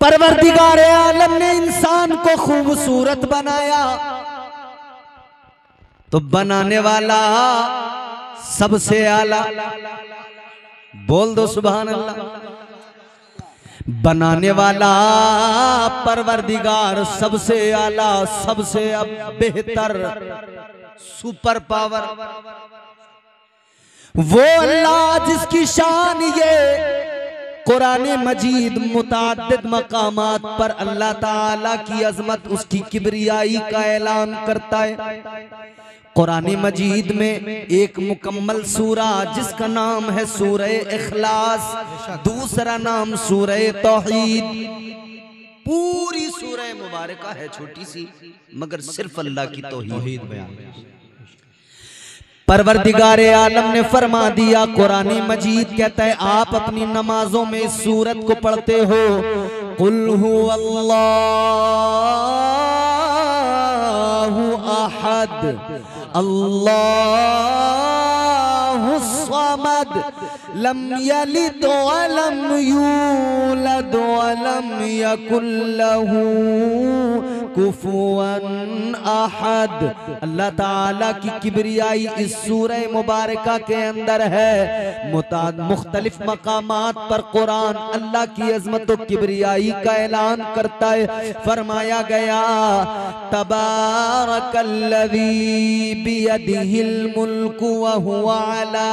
परवरदिगार आलम ने इंसान को खूबसूरत बनाया। तो बनाने वाला सबसे आला। बोल दो सुबहान अल्लाह बनाने वाला परवरदिगार सबसे आला, सबसे बेहतर सुपर पावर वो अल्लाह जिसकी शान ये कुरान मजीद मुताद मकाम पर अल्लाह ताला की अजमत, उसकी किबरियाई का ऐलान करता है। कुरान मजीद में एक मुकम्मल सूरा, जिसका नाम है सूरह इखलास, दूसरा नाम सूरह तौहीद। पूरी सूरह मुबारक है छोटी सी, मगर सिर्फ़ अल्लाह की तौहीद बयान। परवरदिगार आलम ने फरमा दिया कुरानी मजीद कहता है आप अपनी नमाजों में इस सूरत को पढ़ते हो। कुल अल्लाह अहद। अल्लाहु समद लम यलिद वलम यूलद वलम यकुल लहू कुफुवन अहद अल्लाह ताला की किबरियाई इस सूरह मुबारका के अंदर है। मुख्तलिफ़ मकामात पर कुरान अल्लाह की अजमत किबरियाई का ऐलान करता है। फरमाया गया, तबारकल्लज़ी बियदिहिल मुल्कु व अला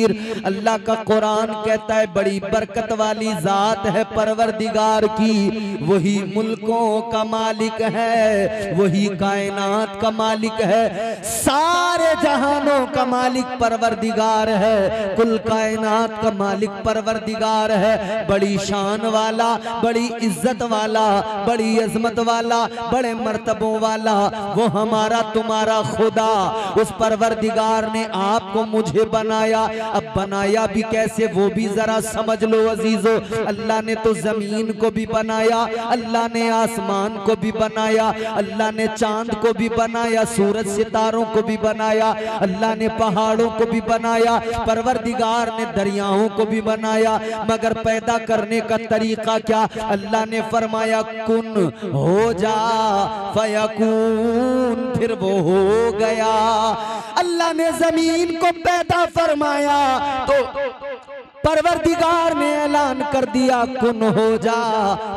कदीर अल्लाह का कुरान कहता है, बड़ी बरकत वाली जात है परवरदिगार की। वही मुल्कों का मालिक है, वही कायनात का मालिक है। सारे जहानों का मालिक परवरदिगार है, कुल कायनात का मालिक परवरदिगार है। बड़ी शान वाला, बड़ी इज़्ज़त वाला, बड़ी अजमत वाला, बड़े मर्तबों वाला, वो हमारा तुम्हारा खुदा। उस परवरदिगार ने आपको मुझे बनाया अब बनाया भी कैसे, वो भी जरा समझ लो अजीजो। अल्लाह ने तो ज़मीन को भी बनाया, अल्लाह ने आसमान को भी बनाया, अल्लाह ने चाँद को भी बनाया, सूरज सितारों को भी बनाया, अल्लाह ने पहाड़ों को भी बनाया, परवरदिगार ने दरियाओं को भी बनाया। मगर पैदा करने का तरीका क्या? अल्लाह ने फरमाया, कुन हो जा, फयकून, फिर वो हो गया। अल्लाह ने ज़मीन को पैदा फरमाया तो परवरदिगार ने ऐलान कर दिया कुन हो जा।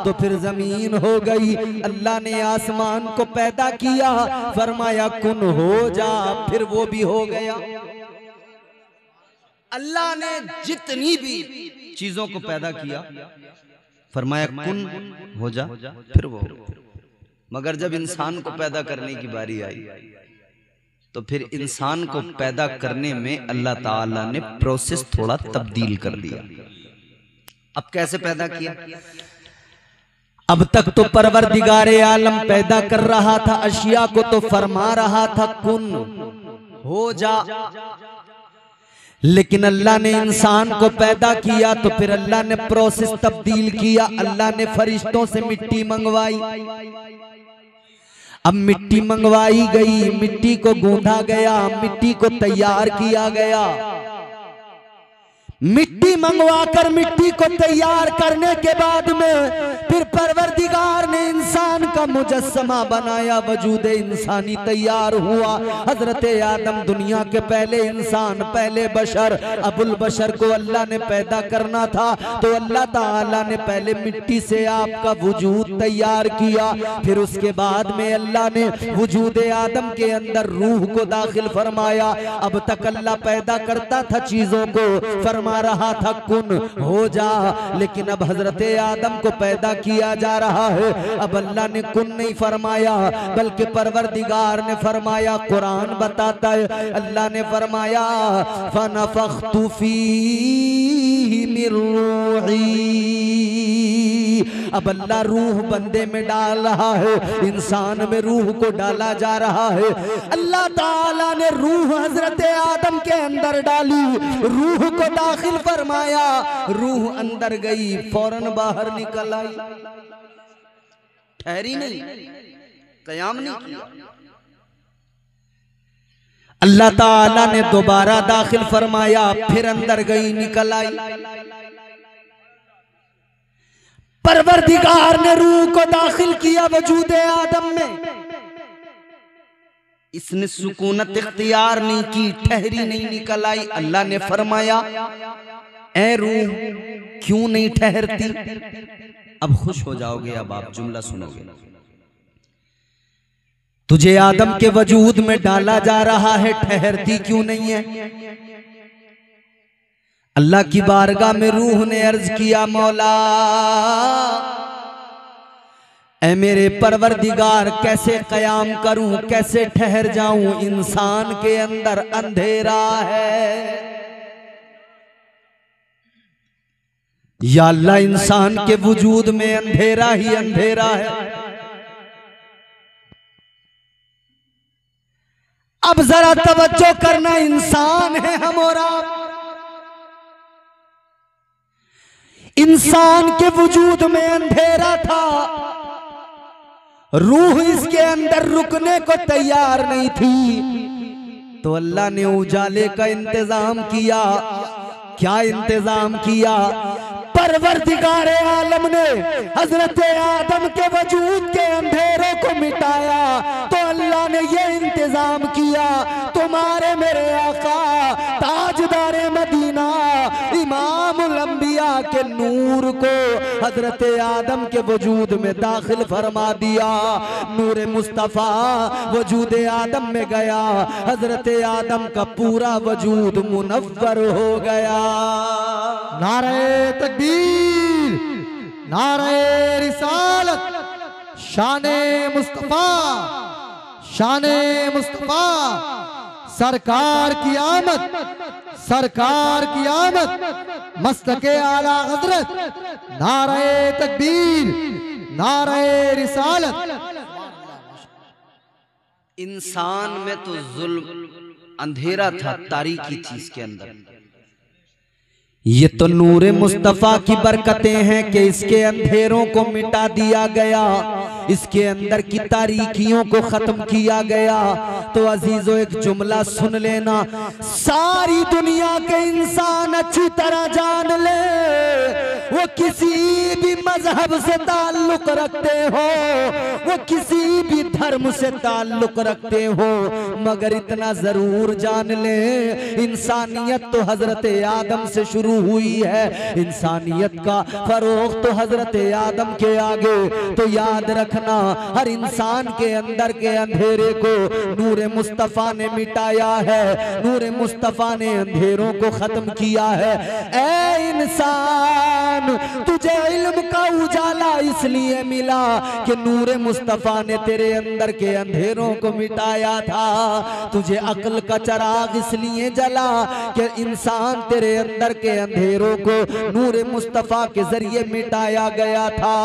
तो फिर ज़मीन हो गई। अल्लाह ने आसमान को पैदा किया। फरमाया कुन हो जा। फिर वो भी हो गया। अल्लाह ने जितनी भी चीज़ों को पैदा किया, फरमाया कुन हो जा। फिर वो मगर जब इंसान को पैदा करने की बारी आई तो फिर इंसान को पैदा करने में अल्लाह ताला ने प्रोसेस थोड़ा तब्दील कर दिया अब कैसे पैदा किया अब तक तो परवरदिगार आलम पैदा कर रहा था अशिया को तो फरमा रहा था कुन हो जा लेकिन अल्लाह ने इंसान को पैदा किया तो फिर अल्लाह ने प्रोसेस तब्दील किया अल्लाह ने फरिश्तों से मिट्टी मंगवाई अब मिट्टी मंगवाई गई मिट्टी को गूंधा गया मिट्टी को तैयार किया गया। मिट्टी मंगवाकर मिट्टी को तैयार करने के बाद में फिर परवरदिगार ने इंसान का मुजस्मा बनाया, वजूद इंसानी तैयार हुआ। हज़रत आदम दुनिया के पहले इंसान, पहले बशर, अबुल बशर को अल्लाह ने पैदा करना था। तो अल्लाह ताला ने पहले मिट्टी से आपका वजूद तैयार किया। फिर उसके बाद में अल्लाह ने वजूद आदम के अंदर रूह को दाखिल फरमाया। अब तक अल्लाह पैदा करता था चीज़ों को। फरमा रहा था कुन हो जा। लेकिन अब हज़रत आदम को पैदा किया जा रहा है। अब अल्लाह ने कुन नहीं फरमाया, बल्कि परवरदिगार ने फरमाया, कुरान बताता है। अल्लाह ने फरमाया, फनफख्तु फीही मिर अब अल्लाह रूह बंदे में डाल रहा है, इंसान में रूह को डाला जा रहा है। अल्लाह ताला ने रूह हज़रत आदम के अंदर डाली, रूह को दाखिल फरमाया, रूह अंदर गई, फ़ौरन बाहर निकल आई। ठहरी नहीं, कयाम नहीं किया। अल्लाह ताला ने दोबारा दाखिल फरमाया, फिर अंदर गई, निकल आई। परवरदिगार ने रूह को दाखिल किया वजूद आदम में। इसने सुकूनत इख्तियार नहीं की ठहरी नहीं निकल आई अल्लाह ने फरमाया ए रूह क्यों नहीं ठहरती? अब खुश हो जाओगे अब आप जुमला सुनोगे। तुझे आदम के वजूद में डाला जा रहा है ठहरती क्यों नहीं है? अल्लाह की बारगाह में रूह ने अर्ज़ किया मौला। ए मेरे परवरदिगार, कैसे कयाम करूँ, कैसे ठहर जाऊँ, इंसान के अंदर अंधेरा है। या अल्लाह, इंसान के वजूद में अंधेरा ही अंधेरा है। अब जरा तवज्जो करना, इंसान है हम और आप। इंसान के वजूद में अंधेरा था। रूह इसके अंदर रुकने को तैयार नहीं थी। तो अल्लाह ने उजाले का इंतज़ाम किया। क्या इंतज़ाम किया? परवरदिगार आलम ने हज़रत आदम के वजूद के अंधेरों को मिटाया। तो अल्लाह ने ये इंतज़ाम किया, तुम्हारे मेरे आका के नूर को हज़रत आदम के वजूद में दाखिल फरमा दिया। नूर मुस्तफ़ा वजूद आदम में गया। हज़रत आदम का पूरा वजूद मुनव्वर हो गया। नारे तकबीर, नारे रिसालत, शान मुस्तफ़ा शान मुस्तफ़ा सरकार की आमद, सरकार की आमद। मस्तक आला हज़रत, नारे तकबीर, नारे रिसालत। इंसान में तो जुल्म, अंधेरा था तारीखी चीज़ के अंदर। ये तो नूर मुस्तफ़ा की बरकतें हैं कि इसके अंधेरों को मिटा दिया गया। इसके अंदर की तारीखियों को खत्म किया गया। तो अजीजों, एक जुमला सुन लेना। सारी दुनिया के इंसान अच्छी तरह जान ले। वो किसी भी मज़हब से ताल्लुक रखते हो। वो किसी भी धर्म से ताल्लुक रखते हो। मगर इतना ज़रूर जान ले। इंसानियत तो हज़रत आदम से शुरू हुई है। इंसानियत का फरोख तो हज़रत आदम के आगे। तो याद रखना, हर इंसान के अंदर के अंधेरे को नूर मुस्तफ़ा ने मिटाया है। नूर मुस्तफ़ा ने अंधेरों को खत्म किया है। ए इंसान, तुझे इल्म का उजाला इसलिए मिला कि नूर मुस्तफ़ा ने तेरे अंदर के अंधेरों को मिटाया था। तुझे अकल का चराग इसलिए जला कि इंसान तेरे अंदर के अंधेरों को नूर मुस्तफ़ा के ज़रिए मिटाया गया था।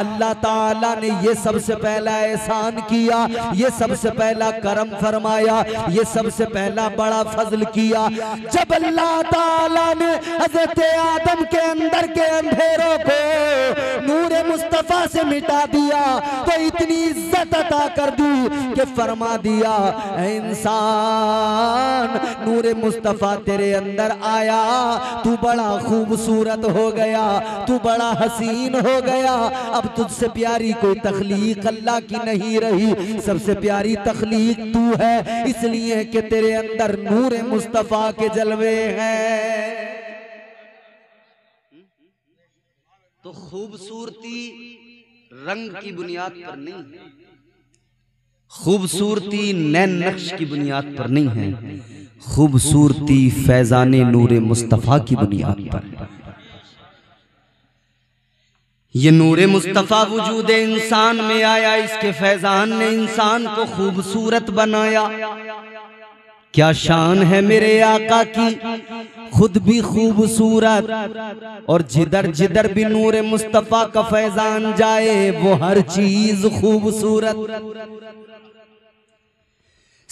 अल्लाह ताला ने ये सबसे पहला एहसान किया, ये सबसे पहला करम फरमाया, ये सबसे पहला बड़ा फजल किया। जब अल्लाह ताला ने हज़रत आदम के अंदर के अंधेरों को नूर मुस्तफ़ा से मिटा दिया तो इतनी इज़्ज़त अता कर दी कि फरमा दिया इंसान, नूर मुस्तफ़ा तेरे अंदर आया तू बड़ा खूबसूरत हो गया, तू बड़ा हसीन हो गया। अब तुझसे प्यारी कोई तखलीक अल्लाह की नहीं रही। सबसे प्यारी तखलीक तू है, इसलिए कि तेरे अंदर नूर मुस्तफ़ा के जलवे हैं। तो खूबसूरती रंग की बुनियाद पर नहीं है। खूबसूरती नैन नक्श की बुनियाद पर नहीं है। खूबसूरती फैजान नूर मुस्तफ़ा की बुनियाद पर। ये नूर मुस्तफ़ा वजूद इंसान में आया, इसके फैजान ने इंसान को खूबसूरत बनाया। क्या शान है मेरे आका की, खुद भी खूबसूरत। और जिधर जिधर भी नूर मुस्तफ़ा का फैजान जाए, वो हर चीज़ खूबसूरत।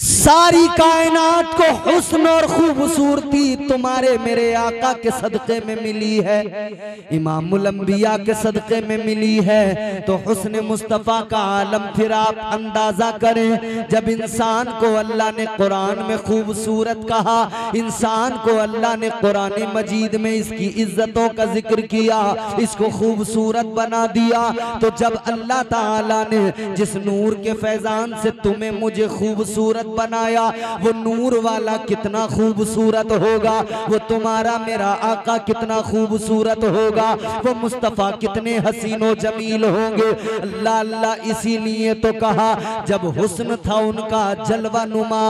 सारी कायनात को हुस्न और खूबसूरती तुम्हारे मेरे आका के सदक़े में मिली है। इमामुल अंबिया के सदक़े में मिली है। तो हुस्न मुस्तफ़ा का आलम फिर आप अंदाज़ा करें। जब इंसान को अल्लाह ने कुरान में खूबसूरत कहा, इंसान को अल्लाह ने कुरान मजीद में इसकी इज्जतों का ज़िक्र किया, इसको खूबसूरत बना दिया तो जब अल्लाह ताला ने जिस नूर के फैजान से तुम्हें मुझे खूबसूरत बनाया, वो नूर वाला कितना खूबसूरत होगा, वो तुम्हारा, मेरा आका कितना खूबसूरत होगा, वो मुस्तफ़ा कितने हसीनो जमील होंगे। अल्लाह इसीलिए तो कहा, जब हुस्न था उनका जलवा नुमा,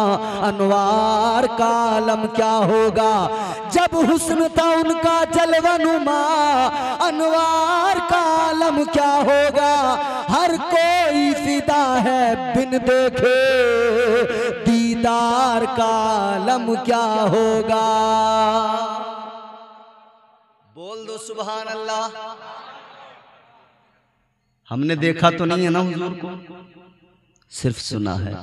अनवार का आलम क्या होगा? जब हुस्न था उनका जलवा नुमा, अनवार का आलम क्या होगा? हर कोई फिदा है बिन देखे। दीदार का आलम क्या होगा? बोल दो सुबहान अल्लाह हमने देखा तो नहीं है ना हुजूर को? सिर्फ़ सुना है।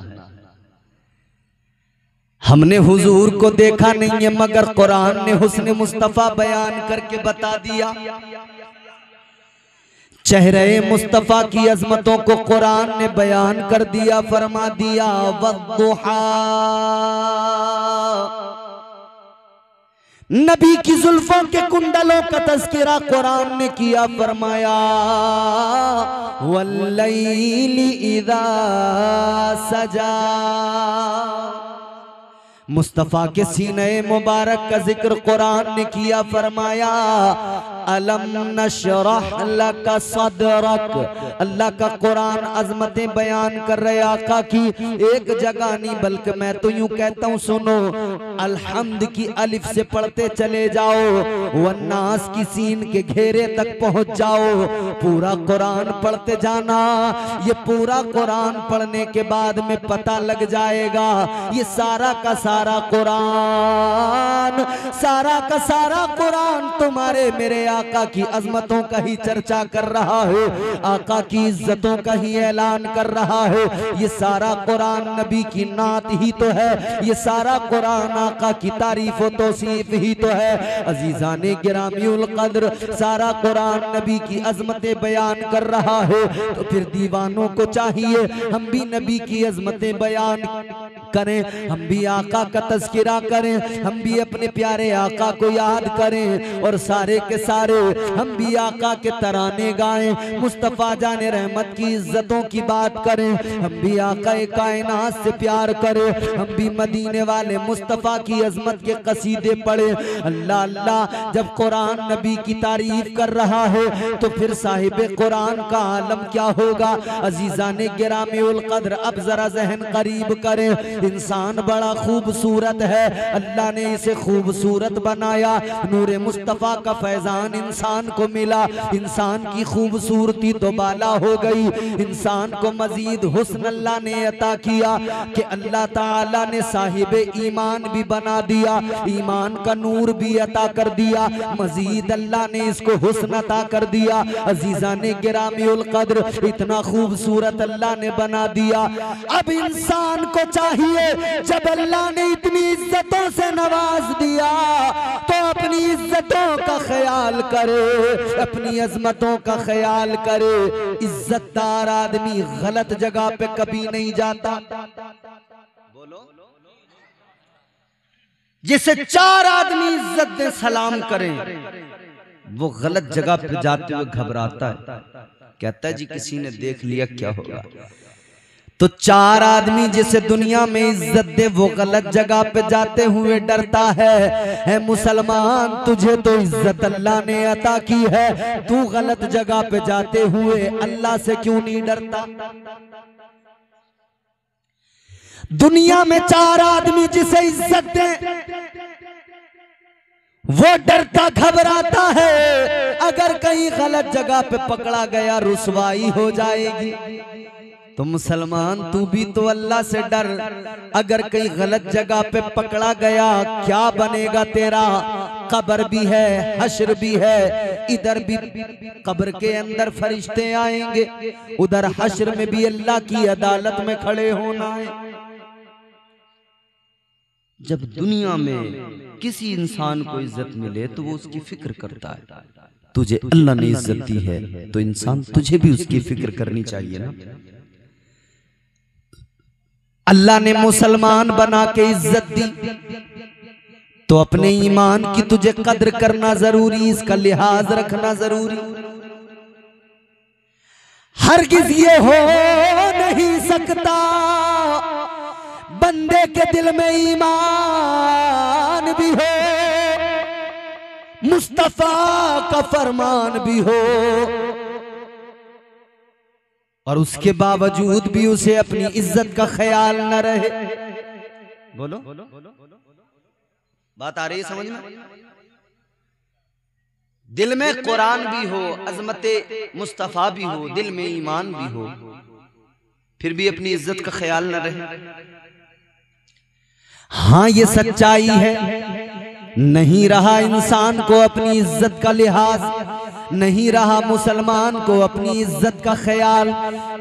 हमने हुजूर को देखा नहीं है मगर कुरान ने हुस्न मुस्तफ़ा बयान करके बता दिया। चेहरे मुस्तफ़ा की अजमतों को कुरान ने बयान कर दिया, फरमा दिया, वद्दुहा। नबी की जुल्फों के कुंडलों का तस्करा कुरान ने किया, फरमाया, वल्लैली इदा सजा। मुस्तफ़ा के सीने मुबारक का ज़िक्र कुरान ने किया फरमाया अलम नशरह सदरक। अल्लाह का कुरान अजमतें बयान कर रहे आका की एक जगह नहीं बल्कि मैं तो यूँ कहता हूँ सुनो अल्हम्द की अलिफ से पढ़ते चले जाओ वन्नास की सीन के घेरे तक पहुँच जाओ पूरा कुरान पढ़ते जाना ये पूरा कुरान पढ़ने के बाद में पता लग जाएगा ये सारा का सारा कुरान, सारा का सारा कुरान तुम्हारे मेरे आका की अजमतों का ही चर्चा कर रहा है, आका की इज्जतों का ही ऐलान कर रहा है। ये सारा कुरान नबी की नात ही तो है, ये सारा कुरान आका की तारीफ़ तोसीफ ही तो है। अजीजान गिरामीउल कद्र, सारा कुरान नबी की अजमतें बयान कर रहा है तो फिर दीवानों को चाहिए, हम भी नबी की अजमतें बयान करें, हम भी आका का तस्करा करें, हम भी अपने प्यारे आका को याद करें और सारे के सारे, हम भी आका के तराने गाएँ। मुस्तफ़ा जाने रहमत की इज्जतों की बात करें, हम भी आका कायनात से प्यार करें। हम भी मदीने वाले मुस्तफ़ा की अजमत के कसीदे पढ़े। अल्लाह अल्लाह, जब कुरान नबी की तारीफ़ कर रहा है तो फिर साहिब कुरान का आलम क्या होगा? अजीजा ने गिरामी कद्र अब जरा जहन करीब करें। इंसान बड़ा खूबसूरत है। अल्लाह ने इसे खूबसूरत बनाया। नूर मुस्तफ़ा का फैजान इंसान को मिला। इंसान की खूबसूरती तो बाला हो गई। इंसान को मजीद हुस्न अल्लाह ने अता किया कि अल्लाह ताला ने साहिब ईमान भी बना दिया। ईमान का नूर भी अता कर दिया। मजीद अल्लाह ने इसको हुस्न अता कर दिया। अजीजा ने गिरामीउल कद्र इतना खूबसूरत अल्लाह ने बना दिया। अब इंसान को चाहिए, जब अल्लाह ने इतनी इज्जतों से नवाज़ दिया तो अपनी इज्जतों का ख्याल करे, अपनी अजमतों का ख्याल करे। इज्जतदार आदमी गलत जगह पे कभी नहीं जाता। बोलो। जिसे चार आदमी इज़्ज़त दे, सलाम करें। वो गलत जगह पे जाते हुए घबराता है। कहता है, जी, किसी ने देख लिया, क्या होगा? तो चार आदमी जिसे दुनिया में इज़्ज़त दे, वो गलत जगह पे जाते हुए डरता है। है मुसलमान, तुझे तो इज़्ज़त अल्लाह ने अता की है। तू गलत जगह पे जाते हुए अल्लाह से क्यों नहीं डरता? दुनिया में चार आदमी जिसे इज़्ज़त दे, वो डरता, घबराता है। अगर कहीं गलत जगह पे पकड़ा गया, रुसवाई हो जाएगी। तो मुसलमान तू भी तो अल्लाह से डर। अगर कहीं गलत जगह पे पकड़ा गया, क्या बनेगा तेरा? कब्र भी है, हश्र भी है। इधर भी कब्र के अंदर फरिश्ते आएँगे। उधर हश्र में भी अल्लाह की अदालत में खड़े होना है। जब दुनिया में किसी इंसान को इज़्ज़त मिले तो वो उसकी फ़िक्र करता है। तुझे अल्लाह ने इज़्ज़त दी है तो इंसान तुझे भी उसकी फ़िक्र करनी चाहिए ना? अल्लाह ने मुसलमान बना के इज़्ज़त दी। तो अपने ईमान की तुझे कद्र करना ज़रूरी इसका लिहाज रखना ज़रूरी। हर किस ये हो नहीं सकता। बंदे के दिल में ईमान भी हो मुस्तफ़ा का फरमान भी हो। और उसके बावजूद भी उसे अपनी इज़्ज़त का ख्याल न रहे। बोलो। बोलो बोलो बोलो बात आ रही है समझ में? दिल में कुरान भी हो, अजमत मुस्तफ़ा भी हो, दिल में ईमान भी हो, फिर भी अपनी इज़्ज़त का ख्याल न रहे। हाँ ये सच्चाई है। नहीं रहा इंसान को अपनी इज़्ज़त का लिहाज। नहीं रहा मुसलमान को अपनी इज़्ज़त का ख्याल।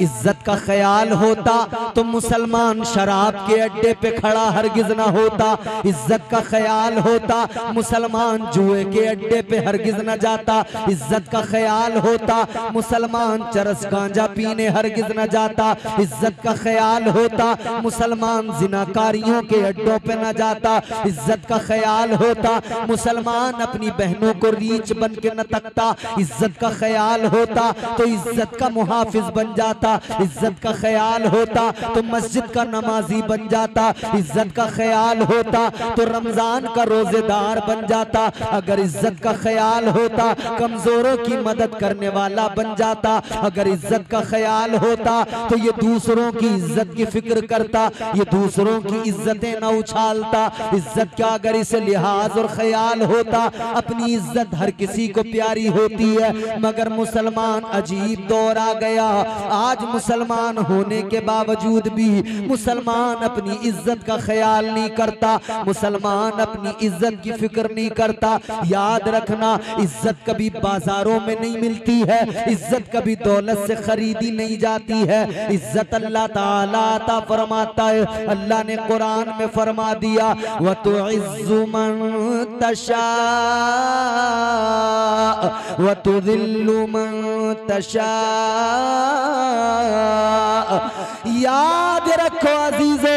इज़्ज़त का ख्याल होता तो मुसलमान शराब के अड्डे पे खड़ा हरगिज ना होता। इज़्ज़त का ख्याल होता, मुसलमान जुए के अड्डे पे हरगिज ना जाता। इज़्ज़त का ख्याल होता, मुसलमान चरस गांजा पीने हरगिज ना जाता। इज़्ज़त का ख्याल होता, मुसलमान जिनाकारियों के अड्डों पे ना जाता। इज़्ज़त का ख्याल होता, मुसलमान अपनी बहनों को रीच बन के न तकता। इज़्ज़त का ख्याल होता तो इज़्ज़त का मुहाफिज बन जाता। इज़्ज़त का ख्याल होता तो मस्जिद का नमाजी बन जाता। इज़्ज़त का ख्याल होता तो रमज़ान का रोजेदार बन जाता। अगर इज़्ज़त का ख्याल होता, कमजोरों की मदद करने वाला बन जाता। अगर इज़्ज़त का ख्याल होता तो ये दूसरों की इज़्ज़त की फ़िक्र करता। ये दूसरों की इज्जतें न उछालता। इज़्ज़त का अगर इसे लिहाज और ख्याल होता? अपनी इज़्ज़त हर किसी को प्यारी होती है, मगर मुसलमान अजीब दौर आ गया। आज मुसलमान होने के बावजूद भी मुसलमान अपनी इज़्ज़त का ख्याल नहीं करता, मुसलमान अपनी इज़्ज़त की फ़िक्र नहीं करता। याद रखना, इज़्ज़त कभी बाजारों में नहीं मिलती है, इज़्ज़त कभी दौलत से खरीदी नहीं जाती है। इज़्ज़त अल्लाह ताला फरमाता है, अल्लाह ने कुरान में फरमा दिया व तो इज्जुमन तशा तुदिल्लु मन तशा याद रखो अजीजो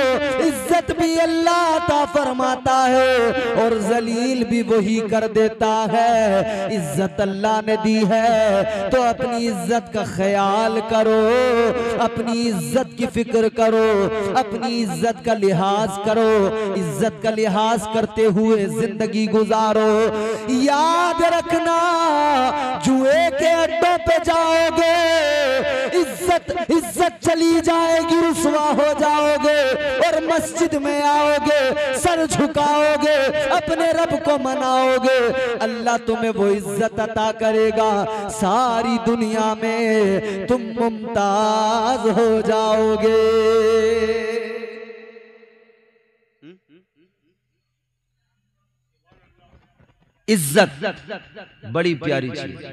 इज़्ज़त भी अल्लाह ता फरमाता है और जलील भी वही कर देता है। इज़्ज़त अल्लाह ने दी है। तो अपनी इज़्ज़त का ख्याल करो, अपनी इज़्ज़त की फ़िक्र करो, अपनी इज़्ज़त का लिहाज करो। इज़्ज़त का लिहाज करते हुए ज़िंदगी गुजारो। याद रखना, जुए के अड्डों पे जाओगे, इज़्ज़त इज़्ज़त इज़्ज़त चली जाएगी, रुसवा हो जाओगे और मस्जिद में आओगे, सर झुकाओगे, अपने रब को मनाओगे। अल्लाह तुम्हें वो इज़्ज़त अता करेगा, सारी दुनिया में तुम मुमताज़ हो जाओगे। इज़्ज़त, बड़ी प्यारी चीज़,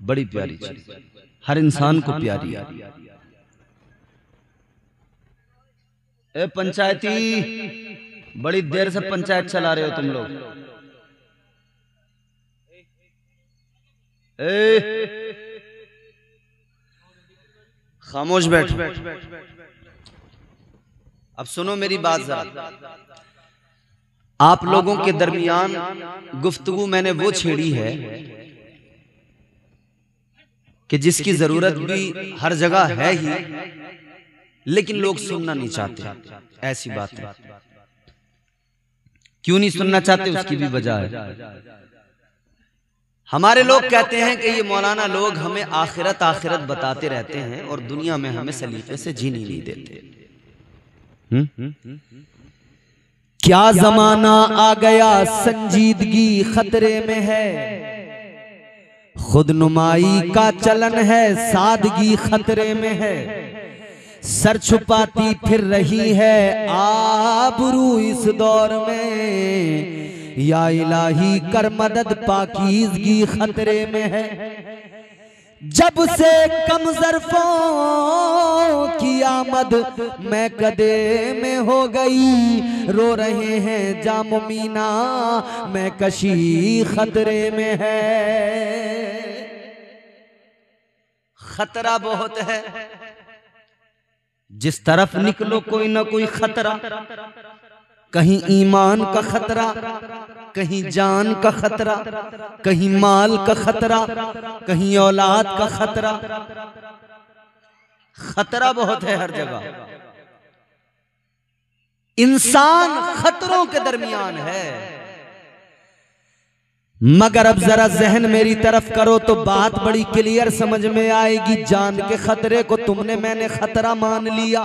बड़ी प्यारी चीज़। हर इंसान को प्यारी है ए पंचायती, बड़ी देर से पंचायत चला रहे हो तुम लोग। ए, खामोश बैठ। अब सुनो मेरी बात जरा। आप लोगों के दरमियान गुफ्तगु मैंने वो छेड़ी है कि जिसकी ज़रूरत भी हर जगह है ही लेकिन लोग सुनना नहीं चाहते। ऐसी बात है। क्यों नहीं सुनना चाहते? उसकी भी वजह है। हमारे लोग कहते हैं कि ये मौलाना लोग हमें आखिरत आखिरत बताते रहते हैं और दुनिया में हमें सलीफे से जीनी नहीं देते। हुँ? क्या जमाना आ गया? संजीदगी खतरे में है। खुद नुमाई का चलन है सादगी खतरे में है। सर छुपाती फिर रही है। आबरू इस दौर में। या इलाही कर मदद पाकिजगी खतरे में है। जब से कम जरफों की आमद मैं कदे में हो गई, रो रहे हैं जाम मीना, मैं कशी खतरे में है। खतरा बहुत है। जिस तरफ़ निकलो कोई ना कोई खतरा। कहीं ईमान का खतरा कहीं जान का खतरा कहीं माल का खतरा कहीं औलाद का खतरा। खतरा। बहुत है हर जगह। इंसान खतरों के दरमियान है। मगर अब जरा जहन मेरी तरफ़ करो तो बात बड़ी क्लियर समझ में आएगी। जान के खतरे को तुमने मैंने खतरा मान लिया।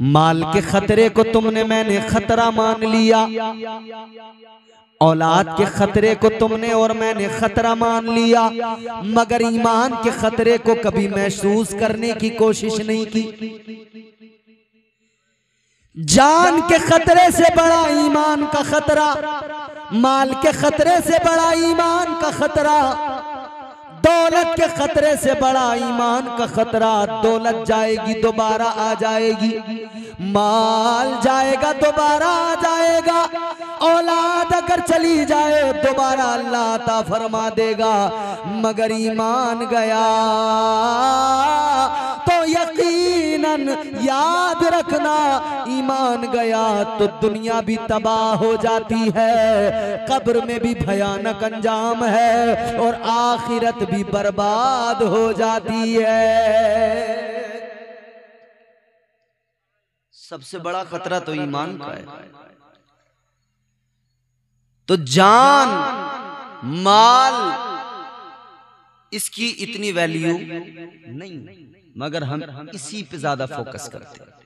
माल के खतरे को तुमने मैंने खतरा मान लिया। औलाद के खतरे को तुमने और मैंने खतरा मान लिया। मगर ईमान के खतरे को कभी महसूस करने की कोशिश नहीं की। जान के खतरे से बड़ा ईमान का खतरा। माल के खतरे से बड़ा ईमान का खतरा। दौलत के खतरे से बड़ा ईमान का खतरा। दौलत जाएगी, दोबारा आ जाएगी। माल जाएगा, दोबारा आ जाएगा। औलाद अगर चली जाए, दोबारा अल्लाह ता फरमा देगा। मगर ईमान गया तो यकीनन याद रखना, ईमान गया तो दुनिया भी तबाह हो जाती है। कब्र में भी भयानक अंजाम है और आखिरत भी बर्बाद हो जाती है। सबसे बड़ा खतरा तो ईमान का है। तो जान, माल, इसकी इतनी वैल्यू नहीं, मगर हम इसी पे ज़्यादा फोकस करते हैं।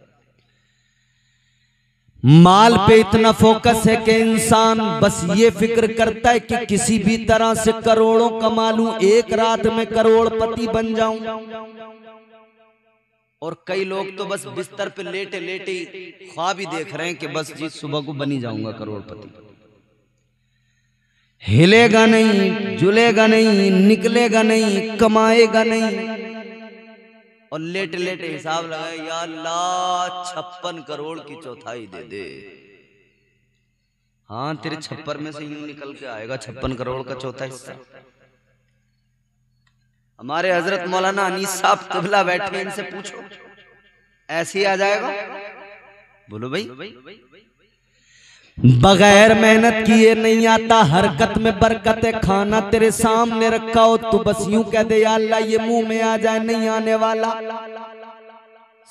माल पे इतना फोकस है कि इंसान बस ये फ़िक्र करता है कि किसी भी तरह से करोड़ों कमा लू एक रात में करोड़पति बन जाऊँ। और कई लोग तो बस बिस्तर पे लेटे लेटे ख्वाब ही देख रहे हैं कि बस जी सुबह को बनी जाऊँगा करोड़पति। हिलेगा नहीं जुलेगा नहीं निकलेगा नहीं कमाएगा नहीं। और लेट लेट हिसाब लगाए या अल्लाह छप्पन करोड़ की चौथाई दे दे। हाँ तेरे छप्पर में से यूँ निकल के आएगा छप्पन करोड़ का चौथा हिस्सा। हमारे हज़रत मौलाना अनीस साहब कबला बैठे इनसे पूछो। ऐसे ही आ जाएगा? बोलो भाई। बगैर मेहनत किए नहीं आता, हरकत में बरकत है खाना तेरे सामने रखा हो, तू बस यूँ कह दे अल्लाह, ये मुँह में आ जाए, नहीं आने वाला।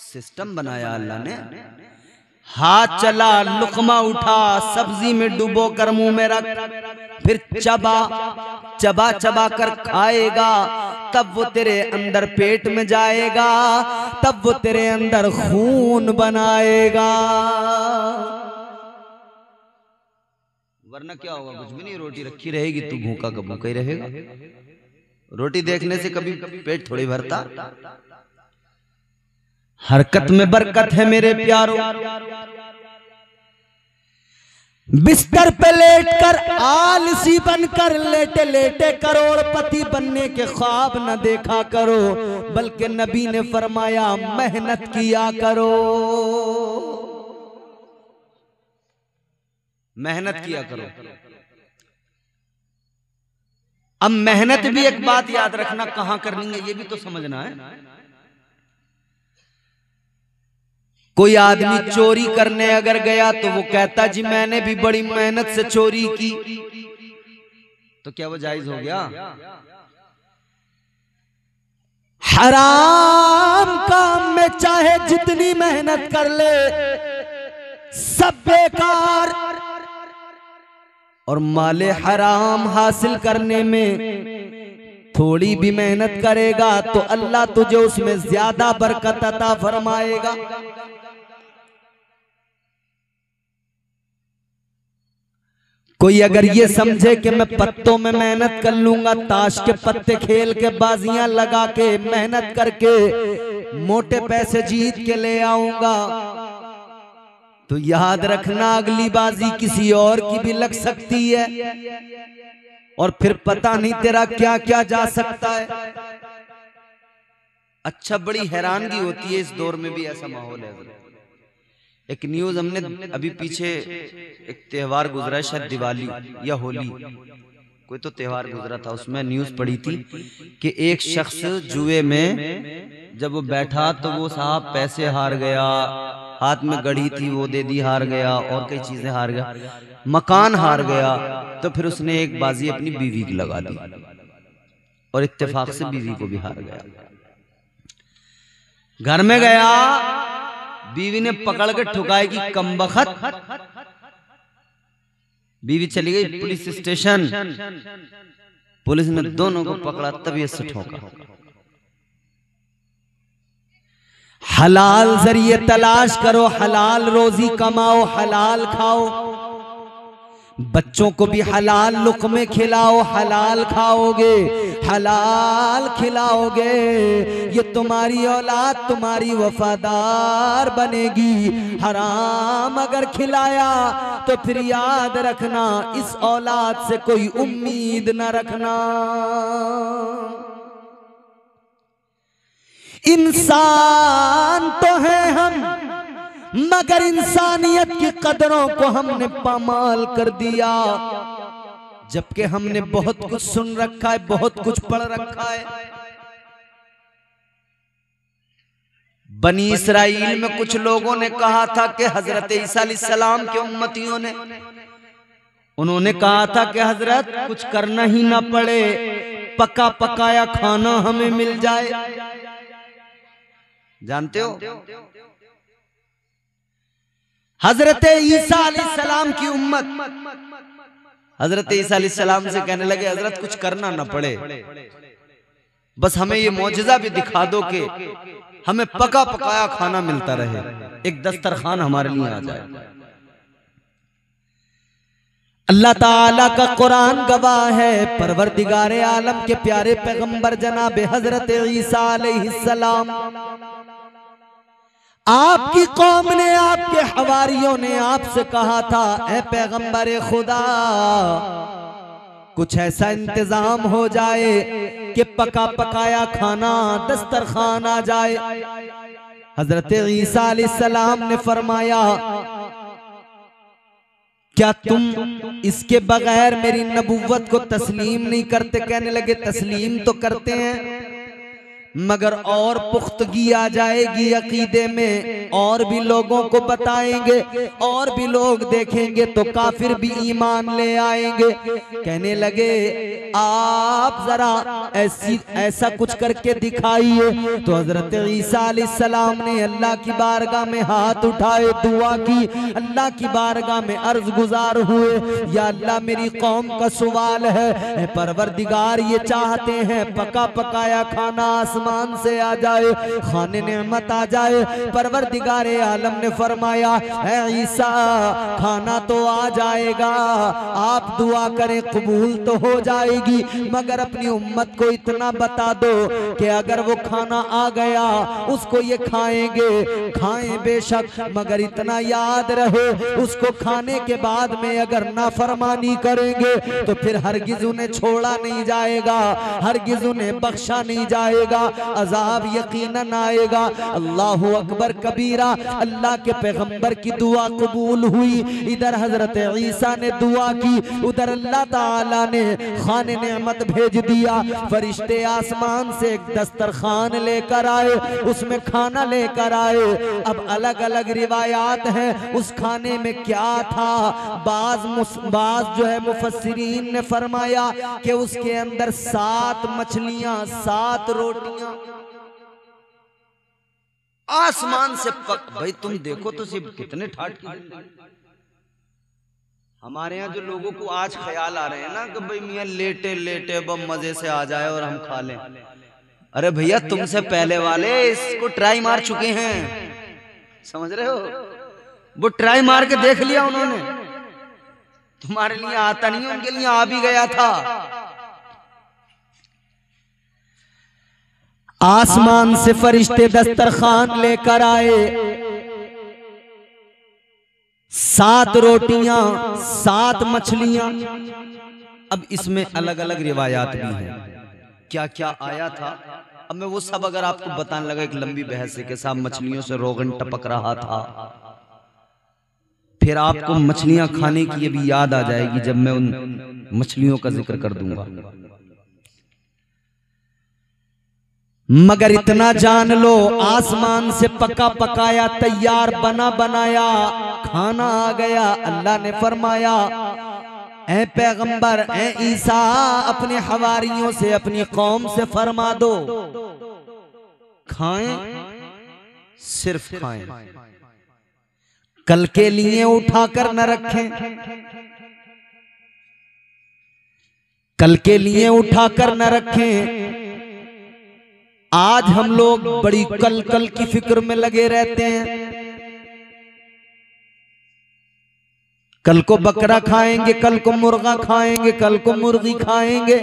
सिस्टम बनाया अल्लाह ने। हाथ चला, लुकमा उठा, सब्ज़ी में डुबो, कर मुँह में रख। फिर चबा चबा चबा कर खाएगा, तब वो तेरे अंदर पेट में जाएगा, तब वो तेरे अंदर खून बनाएगा। वरना क्या होगा? कुछ भी नहीं रोटी रखी रहेगी तू भूखा का भूखा ही रहेगा। रोटी देखने से कभी पेट थोड़ी भरता। हरकत में बरकत है मेरे प्यारों। बिस्तर पे लेटकर आलसी बनकर लेटे लेटे करोड़पति बनने के ख्वाब न देखा करो बल्कि नबी ने फरमाया मेहनत किया करो। मेहनत किया करो। अब मेहनत भी एक बात याद रखना कहाँ करनी है ये भी तो समझना है। कोई आदमी चोरी करने अगर गया तो वो कहता जी मैंने भी बड़ी मेहनत से चोरी की। तो क्या वो जायज़ हो गया? हराम काम में चाहे जितनी मेहनत कर ले सब बेकार। और माले हराम हासिल करने में थोड़ी भी मेहनत करेगा तो अल्लाह तुझे उसमें ज़्यादा बरकत अता फरमाएगा। कोई अगर ये समझे कि मैं पत्तों में मेहनत कर लूँगा ताश के पत्ते खेल के बाजियाँ लगा के मेहनत करके मोटे पैसे जीत के ले आऊँगा। तो याद रखना अगली बाजी किसी और की भी लग सकती है। और फिर पता नहीं तेरा क्या क्या जा सकता है। अच्छा बड़ी हैरानगी होती है इस दौर में भी ऐसा माहौल है। एक न्यूज़ हमने अभी पीछे एक त्योहार गुजरा है शायद दिवाली या होली। कोई तो त्योहार गुजरा था उसमें न्यूज़ पड़ी थी कि एक शख्स जुए में जब वो बैठा तो वो साहब पैसे हार गया। हाथ में गड़ी थी वो दे दी हार गया और कई चीज़ें हार गया। मकान हार गया तो फिर उसने एक बाजी अपनी बीवी की लगा दी। और इत्तेफाक से बीवी को भी हार गया। घर में गया बीवी ने पकड़ के ठुकाएगी कम बखत बीवी चली गई पुलिस स्टेशन। पुलिस ने दोनों को पकड़ा तभी से ठोका। हलाल ज़रिए तलाश करो, हलाल रोजी कमाओ, हलाल खाओ। बच्चों को भी हलाल लुकमे खिलाओ, हलाल खाओगे, हलाल खिलाओगे। ये तुम्हारी औलाद, तुम्हारी वफादार बनेगी। हराम अगर खिलाया तो फिर याद रखना, इस औलाद से कोई उम्मीद न रखना। इंसान तो है हम, मगर इंसानियत की कदरों को हमने पामाल कर दिया। जबकि हमने बहुत कुछ सुन रखा है, बहुत कुछ पढ़ रखा है। बनी इसराइल में कुछ लोगों ने कहा था कि हज़रत ईसा सलाम के उम्मतियों ने, उन्होंने कहा था कि हज़रत, कुछ करना ही ना पड़े पका पकाया खाना हमें मिल जाए। जानते हो? हज़रत ईसा सलाम की उम्मत। हज़रत ईसा सलाम से कहने लगे हज़रत कुछ करना ना पड़े। बस हमें ये मुजजा भी दिखा दो कि हमें पका पकाया खाना मिलता रहे। एक दस्तरखान हमारे लिए आ जाए। अल्लाह ताला का कुरान गवाह है, परवरदिगार आलम के प्यारे पैगंबर जनाब हज़रत ईसा आपकी कौम ने आपके हवारियों ने आपसे कहा था, ए पैगंबर खुदा, कुछ ऐसा इंतज़ाम हो जाए कि पका पकाया खाना, दस्तरखान आ जाए। हज़रत ईसा सलाम ने फरमाया क्या तुम इसके बगैर मेरी नबुवत को तस्लीम नहीं करते? कहने लगे, तस्लीम तो करते हैं। मगर और पुख्तगी आ जाएगी अकीदे में। और भी लोगों को बताएँगे, और भी लोग देखेंगे तो काफिर भी ईमान ले आएँगे। कहने लगे, आप जरा ऐसी, ऐसा कुछ करके दिखाइए। तो हज़रत ईसा सलाम ने अल्लाह की बारगाह में हाथ उठाए, दुआ की। अल्लाह की बारगाह में अर्ज़ गुजार हुए, या अल्लाह, मेरी कौम का सवाल है। परवरदिगार, ये चाहते हैं पका पकाया खाना आसमान से आ जाए, खाने नेमत आ जाए। परवर दिगारे आलम ने फरमाया है ईसा, खाना तो आ जाएगा। आप दुआ करें, कबूल तो हो जाएगी। मगर अपनी उम्मत को इतना बता दो कि अगर वो खाना आ गया, उसको ये खाएँगे। खाएँ बेशक, मगर इतना याद रहे, उसको खाने के बाद में अगर नाफरमानी करेंगे तो फिर हरगिज उन्हें छोड़ा नहीं जाएगा, हरगिज उन्हें बख्शा नहीं जाएगा। अजाब यकीनन आएगा। अल्लाह अकबर कबीरा, अल्लाह के पैगंबर की दुआ कबूल हुई। इधर हज़रत ईसा ने दुआ की, उधर अल्लाह ताला ने खान नेमत भेज दिया। फरिश्ते आसमान से एक दस्तरखान लेकर आए, उसमें खाना लेकर आए। अब अलग अलग रिवायात हैं, उस खाने में क्या था? बाज बाज जो है मुफसरीन ने फरमाया कि उसके अंदर सात मछलियाँ, सात रोटियाँ आसमान से पक, भाई तुम देखो तो सिर्फ़ कितने ठाट की हमारे यहाँ जो लोगों को आज ख्याल आ रहे हैं ना कि भाई मियाँ लेटे लेटे बम मज़े से आ जाए और हम खा लें। अरे भैया, तुमसे पहले वाले इसको ट्राई मार चुके हैं। समझ रहे हो? वो ट्राई मार के देख लिया उन्होंने। तुम्हारे लिए आता नहीं उनके लिए आ भी गया था। आसमान से फरिश्ते दस्तरखान लेकर आए। सात रोटियाँ सात मछलियाँ। अब इसमें अलग अलग रिवायात भी हैं। क्या क्या आया था? अब मैं वो सब अगर आपको बताने लगा एक लंबी बहस के साथ मछलियों से रोगन टपक रहा था। फिर आपको मछलियाँ खाने की ये भी याद आ जाएगी जब मैं उन मछलियों का ज़िक्र कर दूँगा। मगर इतना जान लो, आसमान से पका पकाया, तैयार, बना बनाया, खाना आ गया, अल्लाह ने फरमाया, ए पैगंबर, ए ईसा, अपने हवारियों से, अपनी कौम से फरमा दो, खाएँ, सिर्फ़ खाएँ, कल के लिए उठाकर न रखें, कल के लिए उठाकर न रखें आज हम लोग बड़ी कल कल की फ़िक्र में लगे रहते हैं। कल को बकरा खाएँगे, कल को मुर्गा खाएँगे, कल को मुर्गी खाएँगे,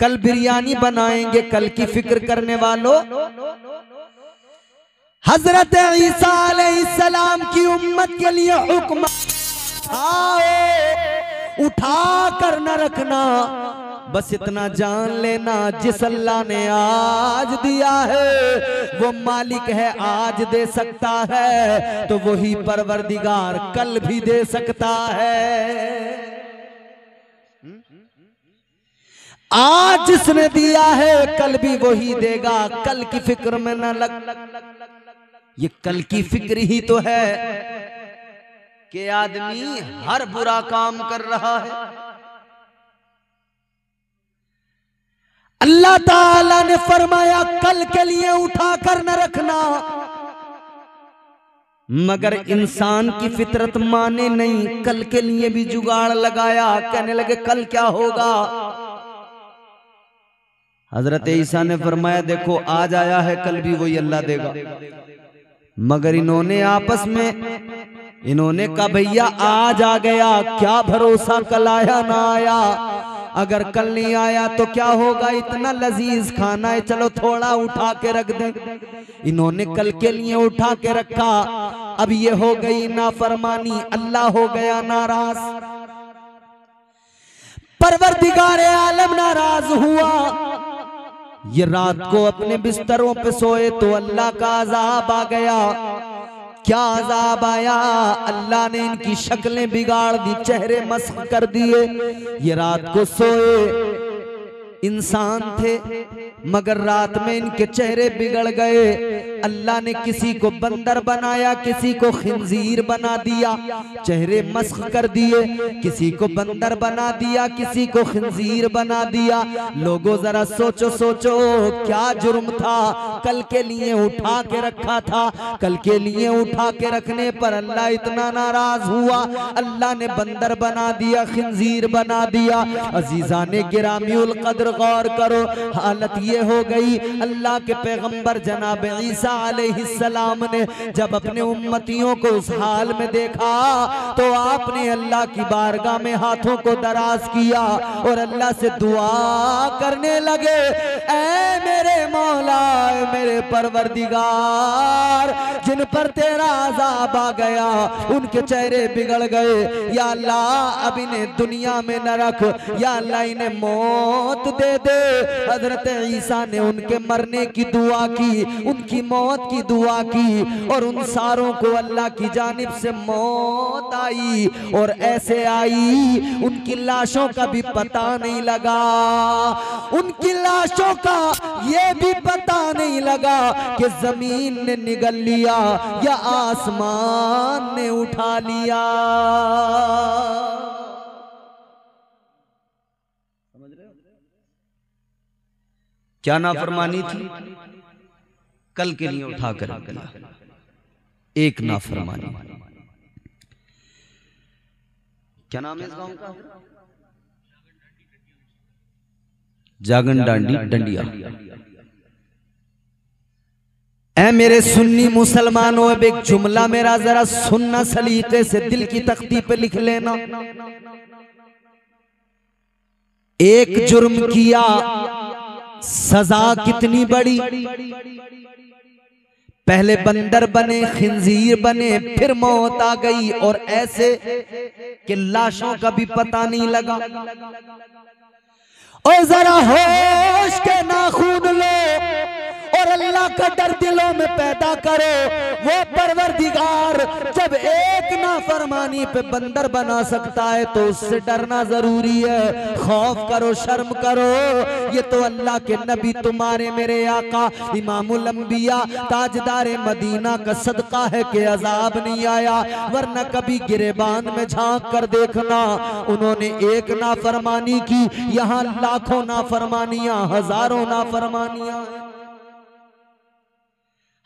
कल बिरयानी बनाएँगे, कल की फ़िक्र करने वालों। हज़रत ईसा सलाम की उम्मत के लिए हुक्म उठा कर न रखना। बस इतना जान लेना, जिस अल्लाह ने आज दिया है, वो मालिक है, आज दे सकता है तो वही परवरदिगार कल भी दे सकता है। आज जिसने दिया है, कल भी वही देगा, कल की फ़िक्र में न लग। ये कल की फ़िक्र ही तो है कि आदमी हर बुरा काम कर रहा है। अल्लाह ताला ने फरमाया, कल के लिए उठा कर न रखना। मगर इंसान की फितरत माने नहीं, कल के लिए भी जुगाड़ लगाया। कहने लगे, कल क्या होगा? हज़रत ईसा ने फरमाया, देखो, आज आया है, कल भी वही अल्लाह देगा। मगर इन्होंने आपस में, इन्होंने कहा, भैया, आज आ गया, क्या भरोसा, कल आया ना आया? अगर कल नहीं आया तो क्या होगा? इतना लजीज खाना है चलो थोड़ा उठा के रख दे। इन्होंने कल के लिए उठा के रखा। अब ये हो गई नाफरमानी। अल्लाह हो गया नाराज़। परवरदिगार आलम नाराज़ हुआ। ये रात को अपने बिस्तरों पे सोए तो अल्लाह का अजाब आ गया। क्या अजाब आया? अल्लाह ने इनकी शक्लें बिगाड़ दी, चेहरे मस्क कर दिए। ये रात को सोए। इंसान थे, मगर रात में इनके चेहरे बिगड़ गए। अल्लाह ने किसी को बंदर बनाया, किसी को खिंजीर बना दिया, चेहरे मस्क कर दिए, किसी को बंदर बना दिया, किसी को खिंजीर बना दिया। लोगों, जरा सोचो सोचो, क्या जुर्म था? कल के लिए उठा के रखा था। कल के लिए उठा के रखने पर अल्लाह इतना नाराज़ हुआ। अल्लाह ने बंदर बना दिया, खिंजीर बना दिया। अजीजा ने गिरामी कदर गौर करो। हालत ये हो गई, अल्लाह के पैगंबर जनाब ईसा सलाम ने जब अपने उम्मतियों को उस हाल में देखा तो आपने अल्लाह की बारगाह में हाथों को दराज किया और अल्लाह से दुआ करने लगे, ऐ मेरे मौला मेरे परवरदिगार, जिन पर तेरा अजाब आ गया, उनके चेहरे बिगड़ गए। या अल्लाह, अब इन्हें दुनिया में न रख, या अल्लाह इन्हें मौत दे दे। हज़रत ईसा ने उनके मरने की दुआ की, उनकी मौत की दुआ की, और उन सारों को अल्लाह की जानिब से मौत आई, और ऐसे आई, उनकी लाशों का भी पता नहीं लगा। उनकी लाशों का ये भी पता नहीं लगा कि ज़मीन ने निगल लिया या आसमान ने उठा लिया। क्या नाफरमानी थी? कल के लिए उठा कर एक नाफरमानी। क्या नाम है इस गाँव का? जागन डांडी डंडिया। ऐ मेरे सुन्नी मुसलमानों अब एक जुमला मेरा जरा सुनना सलीके से दिल की तख्ती पे लिख लेना। एक जुर्म किया सजा कितनी बड़ी? पहले बंदर बने, खिंजीर बने, फिर मौत आ गई और ऐसे कि लाशों का भी पता नहीं लगा। और जरा होश के नाखून लो। और अल्लाह का डर दिलों में पैदा करो। वो परवरदिगार जब एक नाफरमानी पे बंदर बना सकता है तो उससे डरना ज़रूरी है। खौफ करो, शर्म करो। ये तो अल्लाह के नबी, तुम्हारे मेरे आका, इमामुल अंबिया, ताजदार मदीना का सदका है कि अजाब नहीं आया। वरना कभी गिरेबान में झाँक कर देखना। उन्होंने एक नाफरमानी की। यहाँ लाखों नाफरमानियाँ, हज़ारों नाफरमानियाँ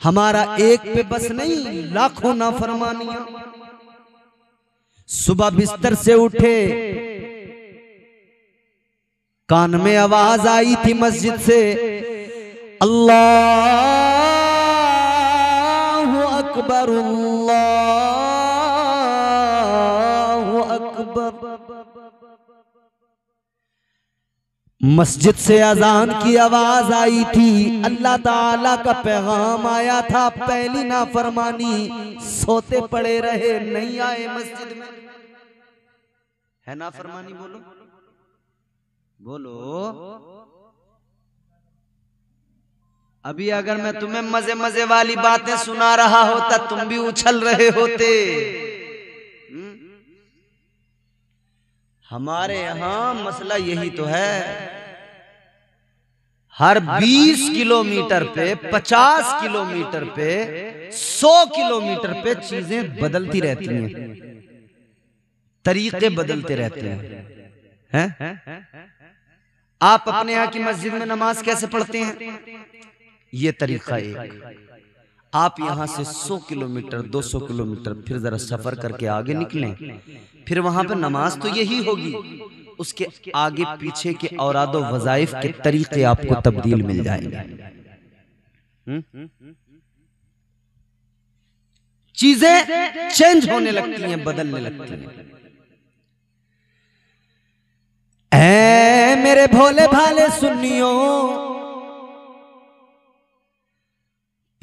हमारा एक पे बस नहीं लाखों ना नाफरमानियाँ। सुबह बिस्तर से उठे। कान में आवाज़ आई थी मस्जिद से। अल्लाह अकबर। अल्लाह मस्जिद से अजान की आवाज़ आई थी। अल्लाह ताला का पैगाम आया था। पहली नाफरमानी, सोते पड़े रहे, नहीं आए मस्जिद में। है नाफरमानी बोलो। बोलो। अभी अगर मैं तुम्हें मज़े मज़े वाली बातें सुना रहा होता, तुम भी उछल रहे होते। हमारे यहाँ मसला यही तो है। हर 20 किलोमीटर पे 50 किलोमीटर पे 100 किलोमीटर पे चीज़ें बदलती रहती हैं। तरीके बदलते रहते हैं। हैं। आप अपने यहाँ की मस्जिद में नमाज़ कैसे पढ़ते हैं? ये तरीका एक। आप यहाँ से 100 किलोमीटर 200 किलोमीटर फिर जरा सफ़र करके आगे निकलें। फिर वहाँ पर नमाज़ तो यही होगी। उसके आगे पीछे के औरादो वजाइफ के तरीके आपको तब्दील मिल जाएँगे। हम्म? चीज़ें चेंज होने लगती हैं बदलने लगती हैं। ऐ मेरे भोले भाले सुन्नियों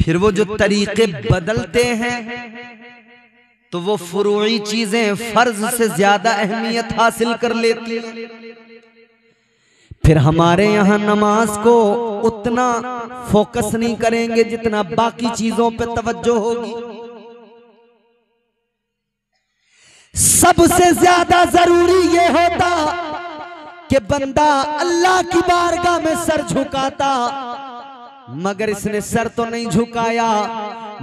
फिर वो जो तरीके बदलते हैं तो वो फुरूई चीज़ें फ़र्ज़ से ज़्यादा अहमियत हासिल कर लेती हैं। फिर हमारे यहाँ नमाज़ को उतना फोकस नहीं करेंगे जितना बाकी चीज़ों पे तवज्जो होगी। सबसे ज़्यादा ज़रूरी ये होता कि बंदा अल्लाह की बारगाह में सर झुकाता। मगर इसने सर तो नहीं झुकाया।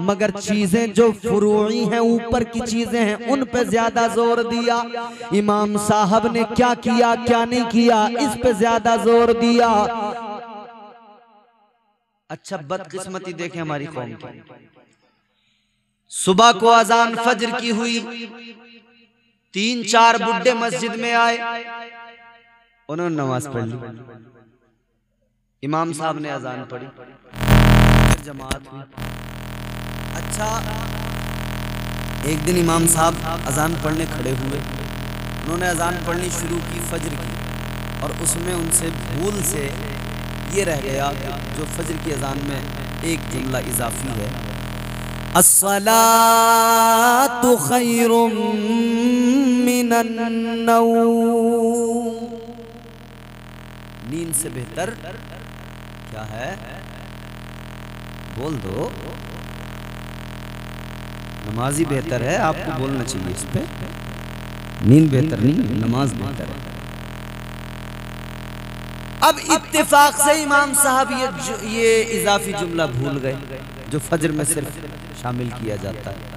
मगर चीज़ें जो फुरूई हैं, ऊपर की चीज़ें हैं, उन पे ज़्यादा ज़ोर दिया। इमाम साहब ने क्या किया, क्या नहीं किया, इस पे ज़्यादा ज़ोर दिया। अच्छा बदकिस्मती देखें हमारी कौम की। सुबह को अजान फजर की हुई। तीन चार बुढ़े मस्जिद में आए। उन्होंने नमाज़ पढ़ ली। इमाम साहब ने अजान पढ़ी। फिर जमात हुई। अच्छा एक दिन इमाम साहब अजान पढ़ने खड़े हुए। उन्होंने अजान पढ़नी शुरू की फजर की और उसमें उनसे भूल से ये रह गया कि जो फजर की अजान में एक जुमला इजाफी है। नींद से बेहतर क्या है? बोल दो। नमाज़ बेहतर है आपको बोलना चाहिए इस पे। नींद बेहतर नहीं नमाज़ बेहतर है। अब इत्तेफाक से इमाम साहब ये ये इजाफी जुमला भूल गए जो फजर में सिर्फ़ शामिल किया जाता है।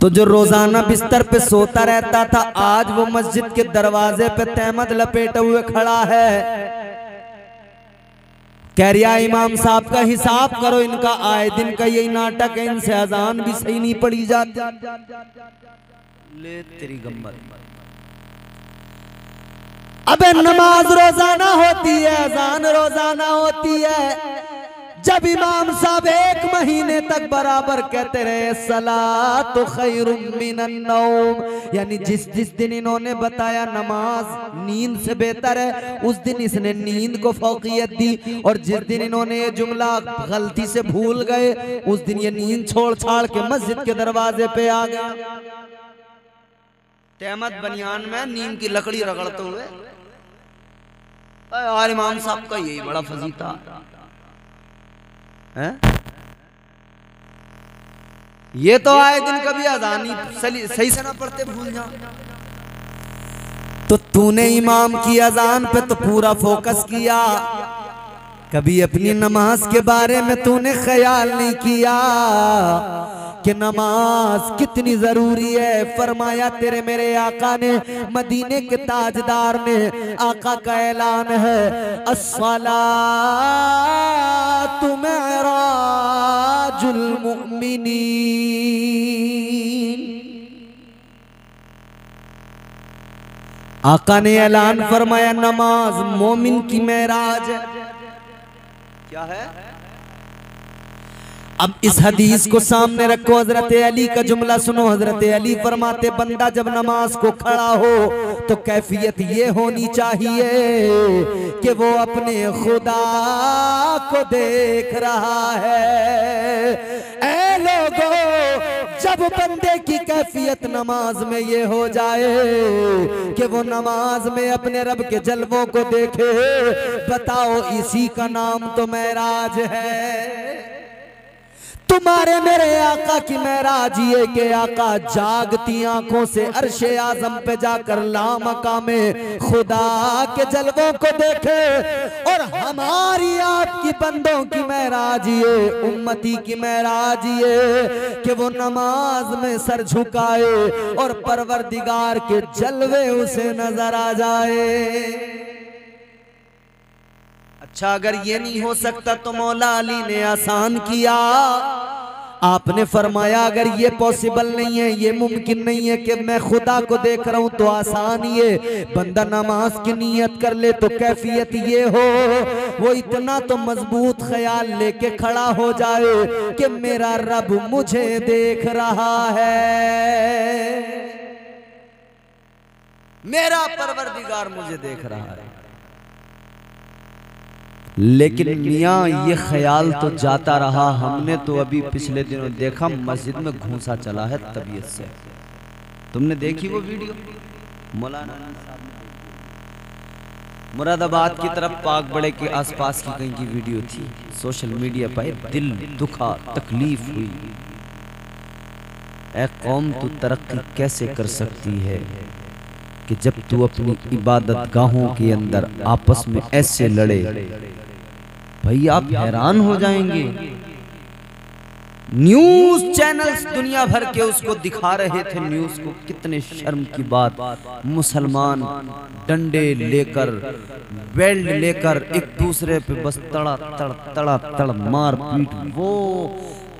तो जो रोज़ाना बिस्तर पे सोता रहता था आज वो मस्जिद के दरवाजे पे तहमद लपेटे हुए खड़ा है। कह रिया इमाम साहब का हिसाब करो इनका आए दिन का यही नाटक है इनसे अजान भी सही नहीं पड़ी जाती। ले तेरी गम्मत। अबे नमाज़ रोज़ाना होती है अजान रोज़ाना होती है। जब इमाम साहब एक महीने तक बराबर कहते रहे सला तो खैरुम यानी जिस जिस दिन इन्होंने बताया नमाज़ नींद से बेहतर है, उस दिन इसने नींद को फौकियत दी। और जिस दिन इन्होंने ये जुमला गलती से भूल गए, उस दिन ये नींद छोड़ छाड़ के मस्जिद के दरवाजे पे आ गया। तहमद बनियान में नींद की लकड़ी रगड़ते हुए। और इमाम साहब का यही बड़ा फजीता। है? ये तो आए दिन कभी अजानी सही से ना पढ़ते भूल जाओ। तो तूने इमाम की अजान पे तो पूरा फोकस किया। कभी अपनी नमाज़ के बारे में तूने ख्याल नहीं किया कि नमाज़ कितनी ज़रूरी है? फरमाया, तेरे मेरे आका ने, मदीने के ताजदार ने, आका का ऐलान है। असला मुमिनी आका ने ऐलान फरमाया, नमाज़ मोमिन की महराज क्या है? अब इस हदीस को सामने रखो हज़रत अली का जुमला सुनो हज़रत अली फरमाते बंदा जब नमाज़ को खड़ा हो तो कैफियत ये होनी चाहिए कि वो अपने खुदा को देख रहा है जब बंदे की कैफियत नमाज़ में ये हो जाए कि वो नमाज़ में अपने रब के जलवों को देखे, बताओ इसी का नाम तो मैराज है। तुम्हारे मेरे आका की महराज, ये के आका जागती आँखों से अरशे आज़म पे जाकर लामका में खुदा के जलवों को देखे। और हमारी आपकी बंदों की महराज, ये उम्मती की महराज, ये कि वो नमाज़ में सर झुकाए और परवरदिगार के जलवे उसे नज़र आ जाए। अच्छा अगर ये नहीं हो सकता तो मौला अली ने आसान किया। आपने फरमाया अगर ये पॉसिबल नहीं है ये मुमकिन नहीं है कि मैं खुदा को देख रहा हूँ तो आसान ये बंदा नमाज़ की नीयत कर ले तो कैफियत ये हो। वो इतना तो मज़बूत ख्याल लेके खड़ा हो जाए कि मेरा रब मुझे देख रहा है। मेरा परवरदिगार मुझे देख रहा है। लेकिन मियाँ ये ख्याल तो जाता रहा हमने तो अभी पिछले दिनों देखा मस्जिद में घूसा चला है तबीयत से। तुमने देखी वो वीडियो? मौलाना मुरादाबाद की तरफ़ पाक बड़े के आसपास की कहीं की वीडियो थी। सोशल मीडिया पर दिल दुखा तकलीफ़ हुई। ए कौम तू तरक्की कैसे कर सकती है? कि जब तू अपनी इबादत गाहों के अंदर आपस में ऐसे लड़े। भाई आप हैरान हो जाएँगे। न्यूज़ चैनल्स दुनिया भर के उसको दिखा रहे थे न्यूज़ को। कितने शर्म की बात। मुसलमान डंडे लेकर बेल्ट लेकर एक दूसरे पे बस तड़ा तड़ तड़ा तड़ मार पीट वो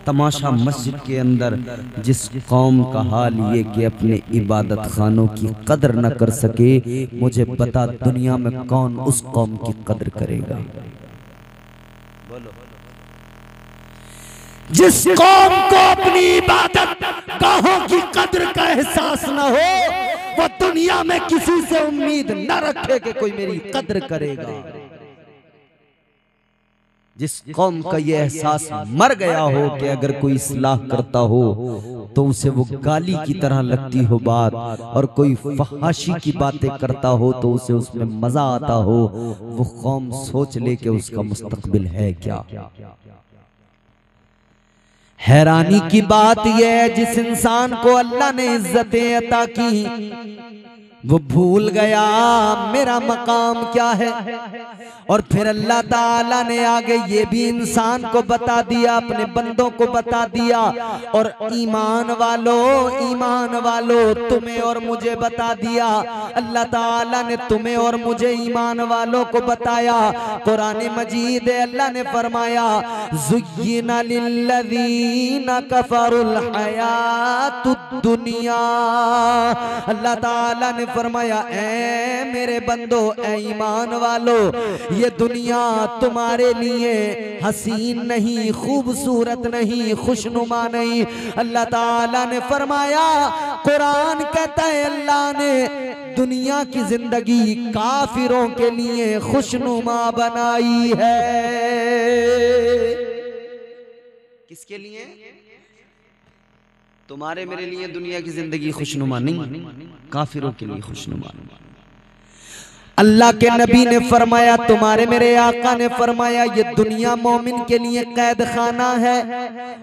तमाशा मस्जिद के अंदर जिस कौम का हाल ये कि अपने इबादत खानों की कदर न कर सके मुझे पता दुनिया में कौन उस कौम की कदर करेगा। जिस कौम को अपनी इबादत गाहों की कद्र का एहसास न हो वो दुनिया में किसी से उम्मीद न रखे कि कोई मेरी कद्र करेगा। जिस कौम का ये एहसास मर गया हो कि अगर कोई इस्लाह करता हो तो उसे वो गाली की तरह लगती हो बात और कोई फहाशी की बातें करता हो तो उसे उसमें मज़ा आता हो वो कौम सोच ले कि उसका मुस्तकबिल है क्या? हैरानी की बात यह है जिस इंसान को अल्लाह ने इज्जतें अता की। वो भूल गया, मेरा मकाम क्या है? और फिर अल्लाह ताला ने आगे ये भी इंसान को बता दिया, अपने बंदों को बता दिया, और ईमान वालों ईमान वालों तुम्हें और मुझे बता दिया। अल्लाह ताला ने तुम्हें और मुझे ईमान वालों को बताया। कुरान मजीद अल्लाह ने फरमाया दुनिया। अल्लाह ताला ने फरमाया ए मेरे बंदो ए ईमान वालो, ये दुनिया तुम्हारे लिए हसीन नहीं, खूबसूरत नहीं, खुशनुमा नहीं। अल्लाह ताला ने फरमाया, कुरान कहता है, अल्लाह ने दुनिया की ज़िंदगी काफिरों के लिए खुशनुमा बनाई है। किसके लिए? तुम्हारे मेरे लिए दुनिया की ज़िंदगी खुशनुमा नहीं काफिरों के लिए खुशनुमा। अल्लाह के नबी ने फरमाया तुम्हारे मेरे आका ने फरमाया ये दुनिया मोमिन के लिए कैद खाना है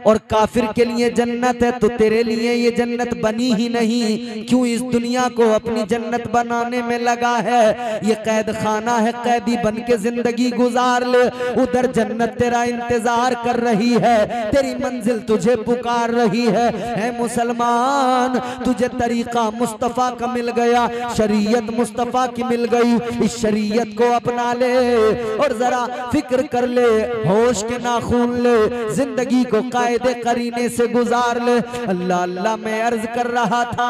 और काफिर के लिए जन्नत है तो तेरे लिए ये जन्नत बनी ही नहीं। क्यों इस दुनिया को अपनी जन्नत बनाने में लगा है? ये कैद खाना है कैदी बन के ज़िंदगी गुजार ले। उधर जन्नत तेरा इंतज़ार कर रही है। तेरी मंजिल तुझे पुकार रही है। है। मुसलमान तुझे तरीका मुस्तफ़ा का मिल गया। शरीयत मुस्तफ़ा की मिल गई इस शरीयत को अपना ले और जरा फ़िक्र कर ले, होश के नाखून ले, ज़िंदगी को कायदे करीने से गुजार ले। अल्लाह अल्लाह मैं अर्ज़ कर रहा था,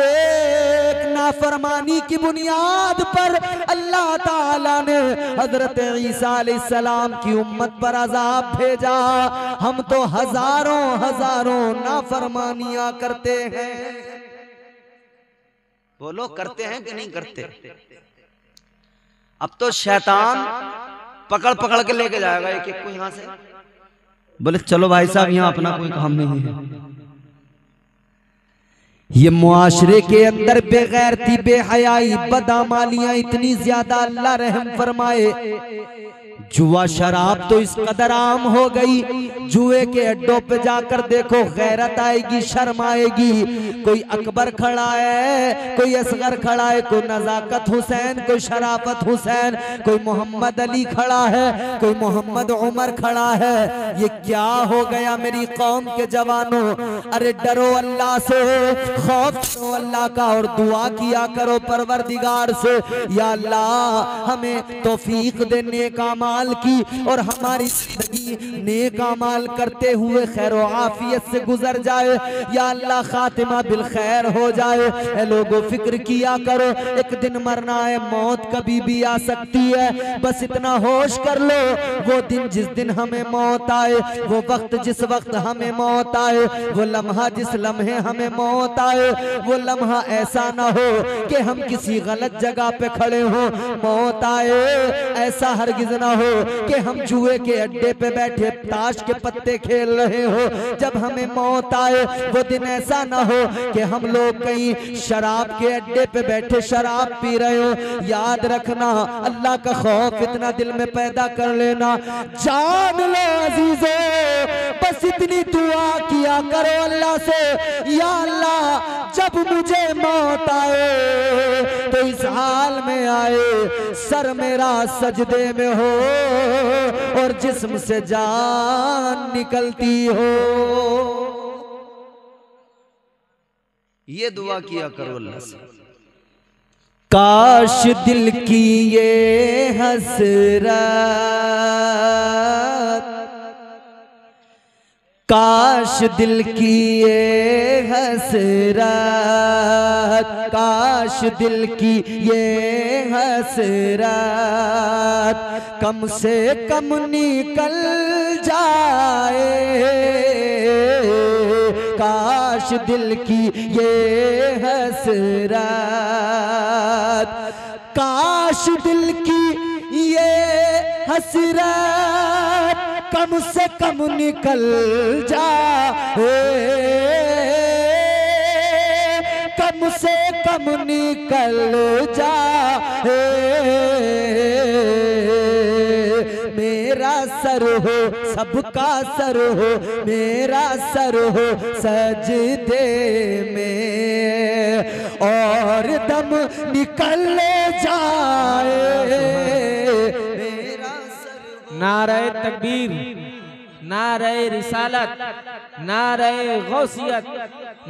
एक नाफरमानी की बुनियाद पर अल्लाह ताला ने हज़रत ईसा सलाम की उम्मत पर अजाब भेजा। हम तो हज़ारों हज़ारों नाफरमानियाँ करते हैं। बोलो करते हैं कि नहीं करते? अब तो शैतान पकड़ पकड़ के लेके जाएगा एक एक को यहाँ से। बोले चलो भाई साहब यहाँ अपना कोई काम नहीं है। ये मुआशरे के अंदर बेगैरती बेहयाई बदामालियाँ इतनी ज़्यादा अल्लाह रहम फरमाए। जुआ शराब तो इस कदर आम हो गई। जुए के अड्डों पे जाकर देखो, गैरत आएगी, शर्म आएगी। कोई अकबर खड़ा है, कोई असगर खड़ा है, कोई नजाकत हुसैन, कोई शराफत हुसैन, कोई मोहम्मद अली खड़ा है, कोई मोहम्मद उमर खड़ा है। ये क्या हो गया मेरी कौम के जवानों? अरे डरो अल्लाह से, खौफ करो अल्लाह का और दुआ किया करो परवरदिगार से। या अल्लाह, हमें तौफीक देने का माल की और हमारी ज़िंदगी नेक अमाल करते हुए खैर आफियत से गुजर जाए। या अल्लाह खातिमा बिल खैर हो जाए। लोगों, फ़िक्र किया करो, एक दिन मरना है, मौत कभी भी आ सकती है। बस इतना होश कर लो, वो दिन जिस दिन हमें मौत आए, वो वक्त जिस वक्त हमें मौत आए, वो लम्हा जिस लम्हे हमें मौत आए, वो लम्हा ऐसा ना हो कि हम किसी गलत जगह पे खड़े हो, मौत आए, ऐसा हरगिज ना हो कि हम जुए के अड्डे पे बैठे ताश के पत्ते खेल रहे हो। जब हमें मौत आए, वो दिन ऐसा ना हो कि हम लोग कहीं शराब के अड्डे पे बैठे शराब पी रहे हो। याद रखना, अल्लाह का खौफ इतना दिल में पैदा कर लेना। जान लो अजीजो, बस इतनी दुआ किया करो अल्लाह से। या अल्लाह, जब मुझे मौत आए तो इस हाल में आए, सर मेरा सजदे में हो। और जिस्म से जान निकलती हो। ये दुआ किया करो अल्लाह से। काश दिल की ये हसरत काश दिल की ये हसरत, काश दिल की ये हसरत, कम से कम निकल जाए। काश दिल की ये हसरत, काश दिल की ये हसरत कम से कम निकल जाए। कम से कम निकल जाए। मेरा सर हो, सबका सर हो, मेरा सर हो सजदे में। और दम निकल जाए। नारे तकबीर नारे रिसालत नारे गौसियत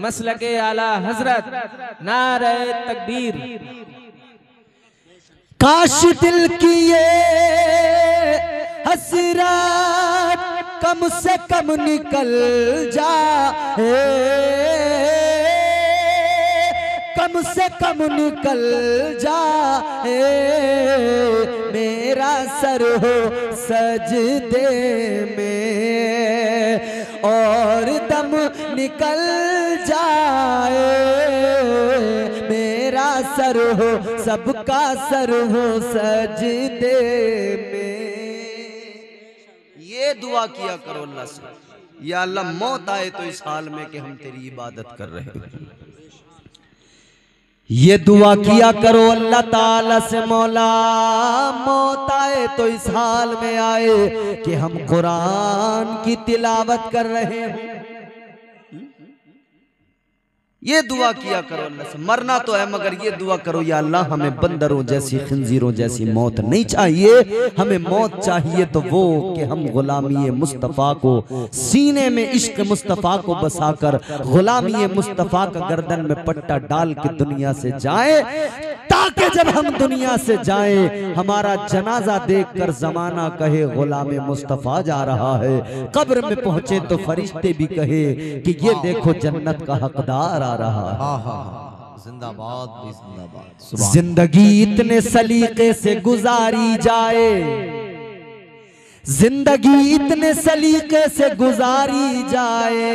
मसल के आला हज़रत नारे तकबीर। काश दिल की ये हसरत कम से कम निकल जाए। कम से कम निकल जा मेरा सर हो सजदे में और दम निकल जाए। मेरा सर हो, सबका सर हो सजदे में। ये दुआ किया करो अल्लाह से। या अल्लाह मौत आए तो इस हाल में कि हम तेरी इबादत कर रहे हैं। ये दुआ किया करो अल्लाह ताला से मौला। मौत आए तो इस हाल में आए कि हम कुरान की तिलावत कर रहे हैं। ये दुआ किया करो अल्लाह से मरना तो है मगर ये दुआ करो या अल्लाह हमें बंदरों जैसी खंजीरों जैसी मौत नहीं चाहिए। हमें मौत चाहिए तो वो कि हम गुलामी मुस्तफ़ा को सीने में इश्क मुस्तफ़ा को बसाकर गुलामी मुस्तफ़ा का गर्दन में पट्टा डाल के दुनिया से जाए ताकि जब हम दुनिया से जाए हमारा जनाजा देखकर जमाना कहे गुलाम मुस्तफ़ा जा रहा है कब्र में पहुँचे तो फरिश्ते भी कहे कि ये देखो जन्नत का हकदार आ रहा है। हाँ हाँ हाँ जिंदाबाद जिंदाबाद। ज़िंदगी इतने सलीके से गुजारी जाए। ज़िंदगी इतने सलीके से गुजारी जाए।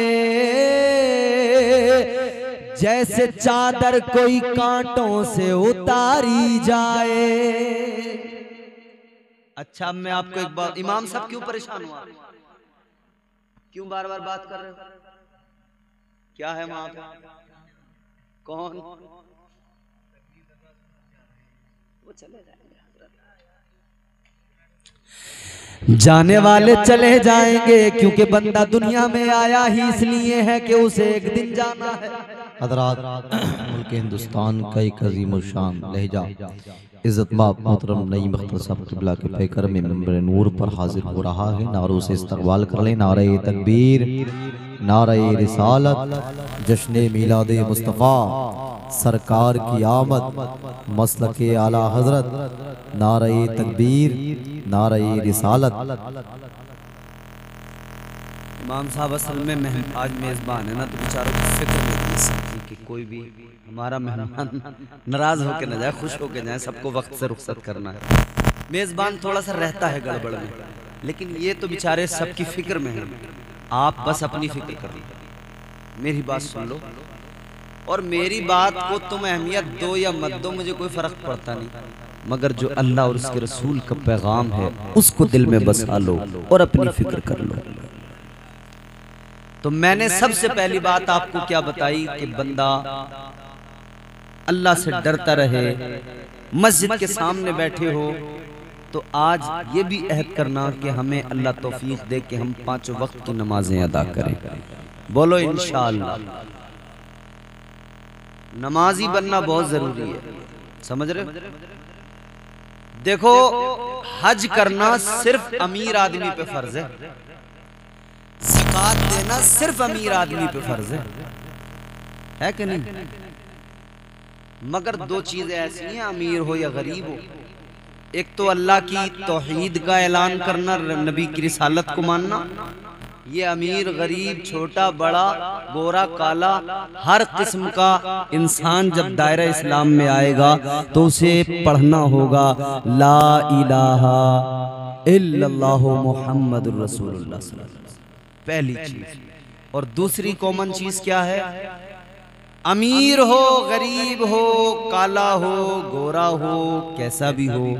जैसे चादर कोई कांटों से उतारी जाए। अच्छा मैं आपको एक बात इमाम साहब क्यों परेशान हुआ? क्यों बार बार बात कर रहे हो? क्या है वहाँ पे? कौन? वो चले जाएँगे। जाने वाले चले जाएँगे क्योंकि बंदा दुनिया में आया ही इसलिए है कि उसे एक दिन जाना है। हजरात मुल्क हिंदुस्तान का एक अजीम शान लहजा इज़्ज़त मोहतरम नईम अख्तर साहब किबला के पैकर में नूर पर हाजिर हो रहा है। नारों से इस्तकबाल कर लें नारे तकबीर। नारे रिसालत जश्न मीलाद मुस्तफ़ा, सरकार की आमद मसल के आला हज़रत, नारे तकबीर, नारे रिसालत। इमाम साहब, असल में आज मेज़बान है ना तो बेचारों की फ़िक्र इस चीज़ की कोई भी हमारा मेहमान नाराज़ होके न जाए, खुश होके जाए, सबको वक्त से रुखसत करना है। मेज़बान थोड़ा सा रहता है गड़बड़ में, लेकिन ये तो बेचारे सबकी फ़िक्र में है। आप बस अपनी फ़िक्र कर मेरी बात सुन लो। और मेरी बात को तुम अहमियत दो या मत दो, मुझे कोई फ़र्क पड़ता नहीं। मगर जो अल्लाह और उसके रसूल का पैगाम है, उसको दिल में बसा लो और अपनी फ़िक्र कर लो। तो मैंने सबसे पहली बात आपको क्या बताई कि बंदा अल्लाह से डरता रहे, मस्जिद के सामने बैठे हो तो आज ये भी अहद करना कि हमें अल्लाह तौफीक दे कि हम पाँचों वक्त की नमाजें अदा करें। बोलो इंशाअल्लाह नमाजी बनना बहुत ज़रूरी है। समझ रहे देखो हज करना सिर्फ़ अमीर आदमी पे फ़र्ज़ है। जक़ात देना सिर्फ़ अमीर आदमी पे फ़र्ज़ है। है। कि नहीं? मगर दो चीज़ें ऐसी हैं अमीर हो या गरीब हो। एक तो अल्लाह की तौहीद का ऐलान करना नबी की रिसालत को मानना। ये अमीर, गरीब, छोटा, बड़ा, गोरा, काला, हर किस्म का इंसान जब दायरा इस्लाम में आएगा तो उसे पढ़ना होगा, ला इलाहा इल्लल्लाहु मुहम्मदुर रसूलुल्लाह। पहली चीज़। और दूसरी कॉमन चीज़ क्या है? अमीर हो गरीब हो काला हो गोरा हो कैसा भी हो।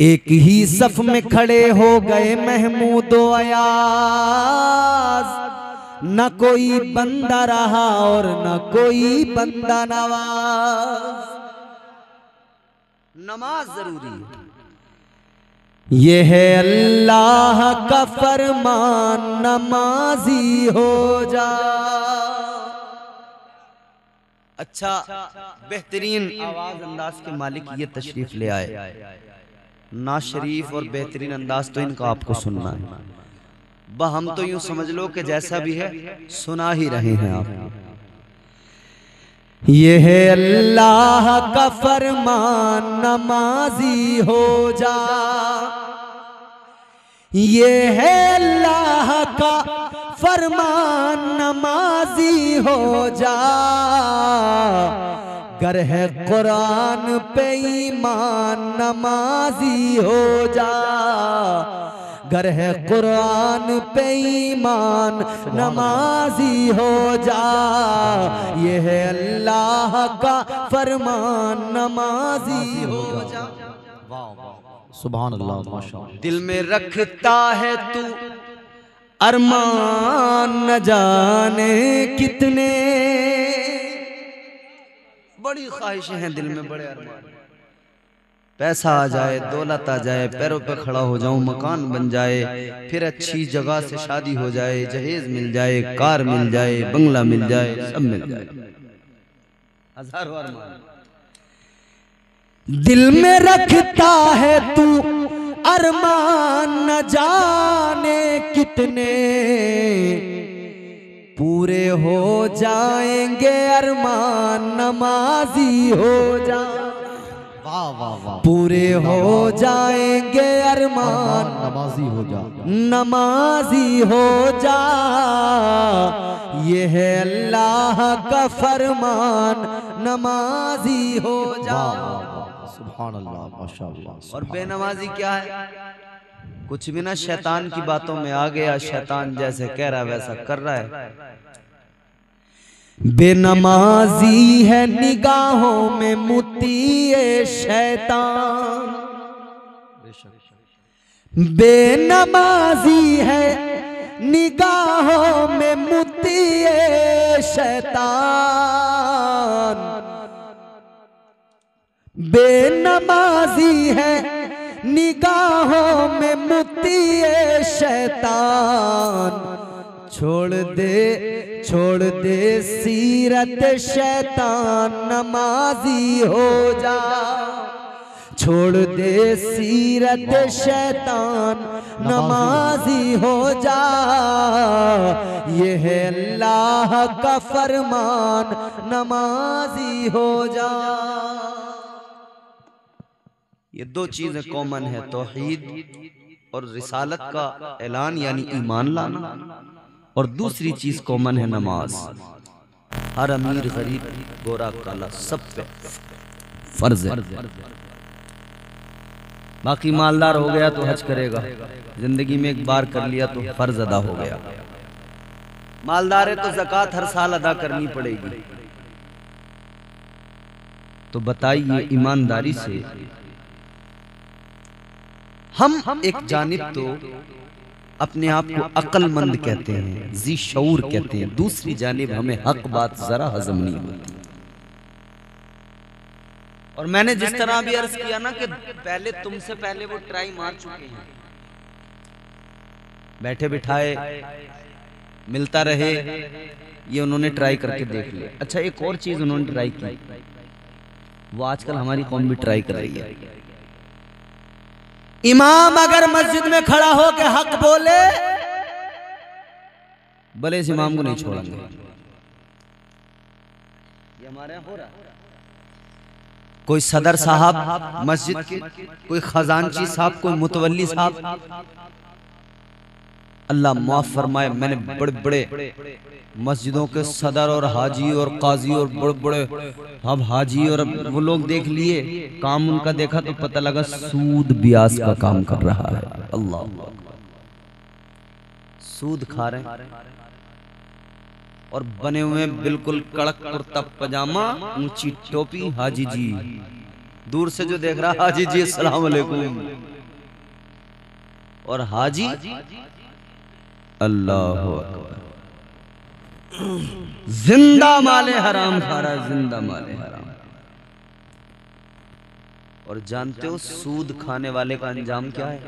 एक ही सफ में खड़े हो गए महमूद अयाज। न कोई बंदा रहा और न कोई बंदा नवाज़। नमाज़ ज़रूरी है। ये है अल्लाह का फरमान नमाजी हो जा। अच्छा बेहतरीन आवाज़ अंदाज के मालिक ये तशरीफ़ ले आए। ना शरीफ और बेहतरीन अंदाज तो इनका आपको सुनना है। ब हम तो यूँ समझ लो कि जैसा भी है, सुना ही रहे हैं आप। ये है अल्लाह का फरमान, नमाजी हो जा। ये है अल्लाह का फरमान नमाजी हो जा। गर है कुरान पे ईमान नमाजी हो जा। गर है कुरान पे ईमान नमाजी हो जा। ये है अल्लाह का फरमान नमाजी हो जा। सुभान अल्लाह दिल में रखता है तू अरमान न जाने कितने। बड़ी ख्वाहिशें हैं दिल में बड़े अरमान। पैसा आ जाए, दौलत आ जाए, पैरों पे खड़ा हो जाऊँ, मकान बन जाए, फिर अच्छी जगह से शादी हो जाए, जहेज मिल जाए, कार मिल जाए, बंगला मिल जाए, सब मिल जाए। हज़ारों अरमान। दिल में रखता है तू अरमान न जाने कितने। पूरे हो जाएँगे अरमान नमाजी हो जा वाह वाह वाह। पूरे हो जाएँगे अरमान। नमाजी हो जा। नमाजी हो जा। ये है अल्लाह का फरमान नमाजी हो जा। अल्लाह माशाअल्लाह और बेनमाजी क्या है? कुछ भी ना शैतान की बातों में आ गया शैतान जैसे कह रहा है वैसा कर रहा है। बेनमाजी है निगाहों में मुती शैतान। बेनमाजी है निगाहों में मुती शैतान। बेनमाजी है, निगाहों में मुती शैतान। छोड़ दे छोड़ दे सीरत शैतान, नमाजी हो जा। छोड़ दे सीरत शैतान, नमाजी हो जा। ये है अल्लाह का फरमान, नमाजी हो जा। ये दो चीज़ें कॉमन है तौहीद और रिसालत का ऐलान यानी ईमान लाना। और दूसरी चीज़ कॉमन है नमाज़। हर अमीर गरीब गोरा काला सब पे फ़र्ज़ है। बाकी मालदार हो गया तो हज करेगा। ज़िंदगी में एक बार कर लिया तो फ़र्ज़ अदा हो गया। मालदार है तो जक़ात हर साल अदा करनी पड़ेगी। तो बताइए ईमानदारी से हम हम एक जानब तो अपने आप को अक्लमंद कहते हैं जी शूर कहते हैं। दूसरी जानब हमें हक बात जरा हजम नहीं होती और मैंने जिस तरह भी अर्ज़ किया ना कि पहले तुमसे पहले वो ट्राई मार चुके हैं। बैठे बिठाए, मिलता रहे, ये उन्होंने ट्राई करके देख लिया। अच्छा एक और चीज़ उन्होंने ट्राई की। वो आजकल हमारी कौम भी ट्राई कर रही है। इमाम अगर मस्जिद में खड़ा हो के हक बोले, भले इस इमाम को नहीं छोड़ेंगे। हमारे हो रहा कोई सदर साहब, मस्जिद के कोई खजानची साहब, कोई मुतवली साहब अल्लाह माफ़ फरमाए, मैंने बड़े बड़े मस्जिदों के सदर और हाजी और काजी और बड़े बड़े अब हाजी और वो लोग देख लिए, काम उनका देखा तो पता लगा सूद ब्याज का काम कर रहा है। अल्लाह। सूद खा रहे और बने हुए बिल्कुल कड़क कुर्ता पजामा, ऊँची टोपी, हाजी जी। दूर से जो देख रहा, हाजी जी, अस्सलाम वालेकुम। और हाजी अल्लाह ज़िंदा माले हराम खा रहा है ज़िंदा माले हराम। और जानते हो सूद खाने वाले का अंजाम क्या है?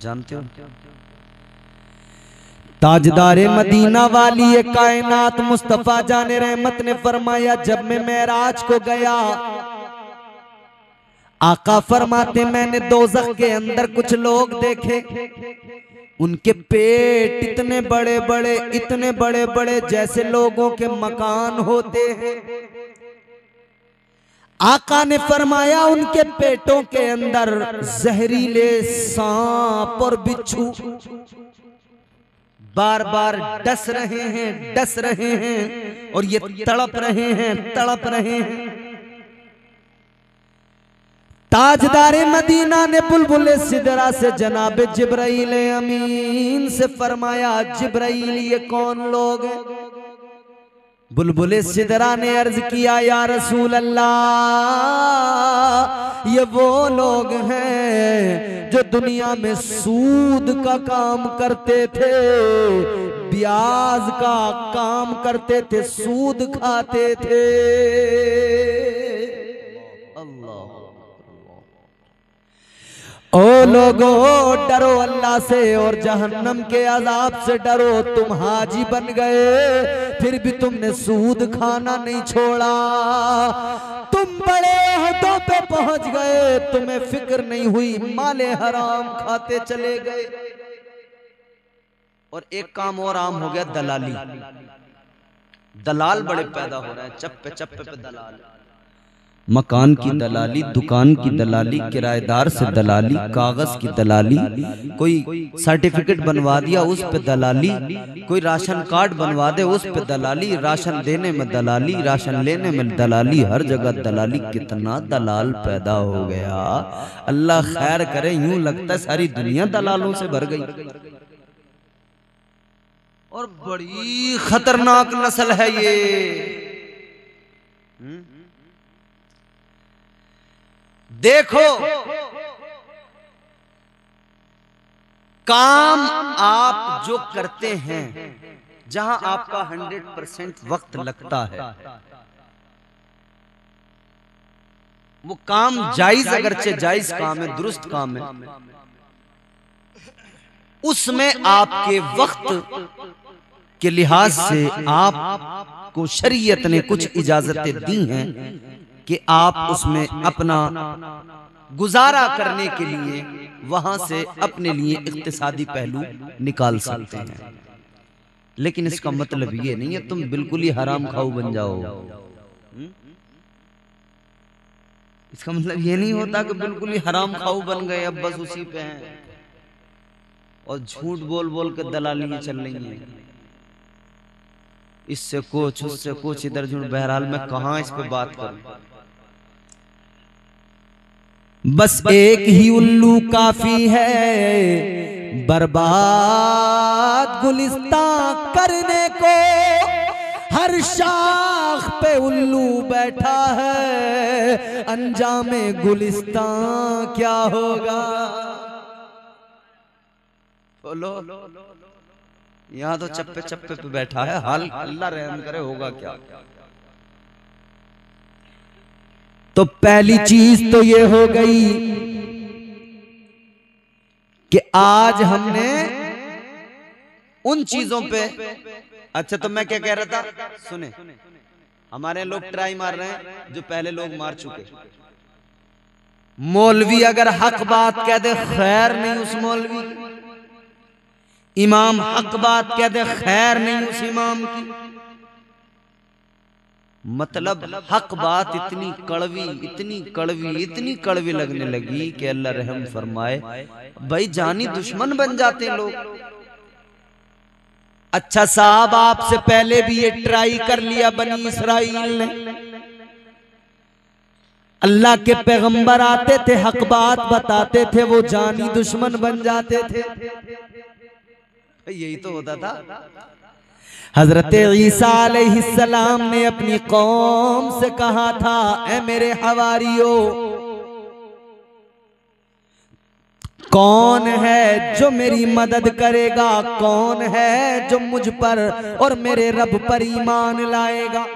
जानते हो? ताजदारे मदीना वाली ये कायनात मुस्तफ़ा जाने रहमत ने फरमाया, जब मैं मेराज को गया, आका फरमाते, मैंने दोजख के अंदर कुछ लोग देखे। उनके पेट इतने बड़े बड़े, इतने बड़े बड़े जैसे लोगों के मकान होते हैं। आका ने फरमाया उनके पेटों के अंदर जहरीले सांप और बिच्छू। बार बार डस रहे हैं, डस रहे हैं और ये तड़प रहे हैं, तड़प रहे हैं। ताजदार मदीना ने बुलबुल सिदरा से जनाब जिब्राइल अमीन से फरमाया, जिब्राइल, ये कौन लोग हैं? बुलबुल सिदरा ने अर्ज़ किया, या रसूल अल्लाह ये वो लोग हैं जो दुनिया में सूद का काम करते थे, ब्याज का काम करते थे, सूद खाते थे। ओ लोगो, डरो अल्लाह से और जहन्नम के अजाब से डरो। तुम हाजी बन गए, फिर भी तुमने सूद खाना नहीं छोड़ा। तुम बड़े अहदों पे पहुँच गए, तुम्हें फ़िक्र नहीं हुई, माले हराम खाते चले गए। और एक काम और आम हो गया, दलाली। दलाल बड़े पैदा हो रहे हैं चप्पे चप्पे पे दलाल। मकान की दलाली, दुकान की दलाली, किराएदार से दलाली, कागज़ की दलाली, कोई सर्टिफिकेट बनवा दिया उस पे दलाली, कोई राशन कार्ड बनवा दे उस पे दलाली, राशन देने में दलाली, राशन लेने में दलाली, हर जगह दलाली, कितना दलाल पैदा हो गया। अल्लाह खैर करे, यूँ लगता है सारी दुनिया दलालों से भर गई। और बड़ी खतरनाक नस्ल है ये। हम्म? देखो। काम आप जो करते हैं, जहाँ आपका हंड्रेड परसेंट वक्त लगता है, वो काम जायज़ अगरचे जायज़ काम है, दुरुस्त काम है, उसमें आपके वक्त के लिहाज से आपको शरीयत ने कुछ इजाजतें दी हैं कि आप उसमें अपना गुजारा करने के लिए वहाँ से अपने लिए इक्तिसादी पहलू निकाल सकते हैं। लेकिन इसका मतलब ये नहीं है तुम बिल्कुल ही हराम खाऊ बन जाओ। हम्म? इसका मतलब ये नहीं होता कि बिल्कुल ही हराम खाऊ बन गए अब बस उसी पे हैं। और झूठ बोल बोल के दलालियाँ चल रही हैं। इससे कुछ उससे कुछ इधर झूठ बहरहाल मैं कहा इस पे बात करूँ? बस एक ही उल्लू काफ़ी है। बर्बाद गुलिस्तान करने को हर शाख पे उल्लू बैठा है। अंजाम गुलिस्तान क्या होगा? बोलो। यहाँ तो चप्पे चप्पे पे बैठा है। हाल अल्लाह रहम करे होगा क्या? तो पहली चीज़ तो ये हो गई कि आज हमने उन चीज़ों पे अच्छा तो मैं क्या कह रहा था? सुने। हमारे लोग ट्राई मार रहे हैं जो पहले लोग मार चुके। मौलवी अगर हक बात कह दे खैर नहीं उस मौलवी। की इमाम हक बात कह दे खैर नहीं उस इमाम की। मतलब हक बात इतनी कड़वी इतनी कड़वी इतनी कड़वी लगने लगी कि अल्लाह रहम फरमाए, भाई जानी दुश्मन बन जाते लोग। अच्छा साहब, आपसे पहले भी ये ट्राई कर लिया बनी इसराइल ने। अल्लाह के पैगंबर आते थे, हक बात बताते थे, वो जानी दुश्मन बन जाते थे। यही तो होता था। हज़रत ईसा ने अपनी कौम से कहा था, ए मेरे हवारियो, कौन है जो मेरी मदद करेगा? कौन है जो मुझ पर और मेरे रब पर ईमान लाएगा?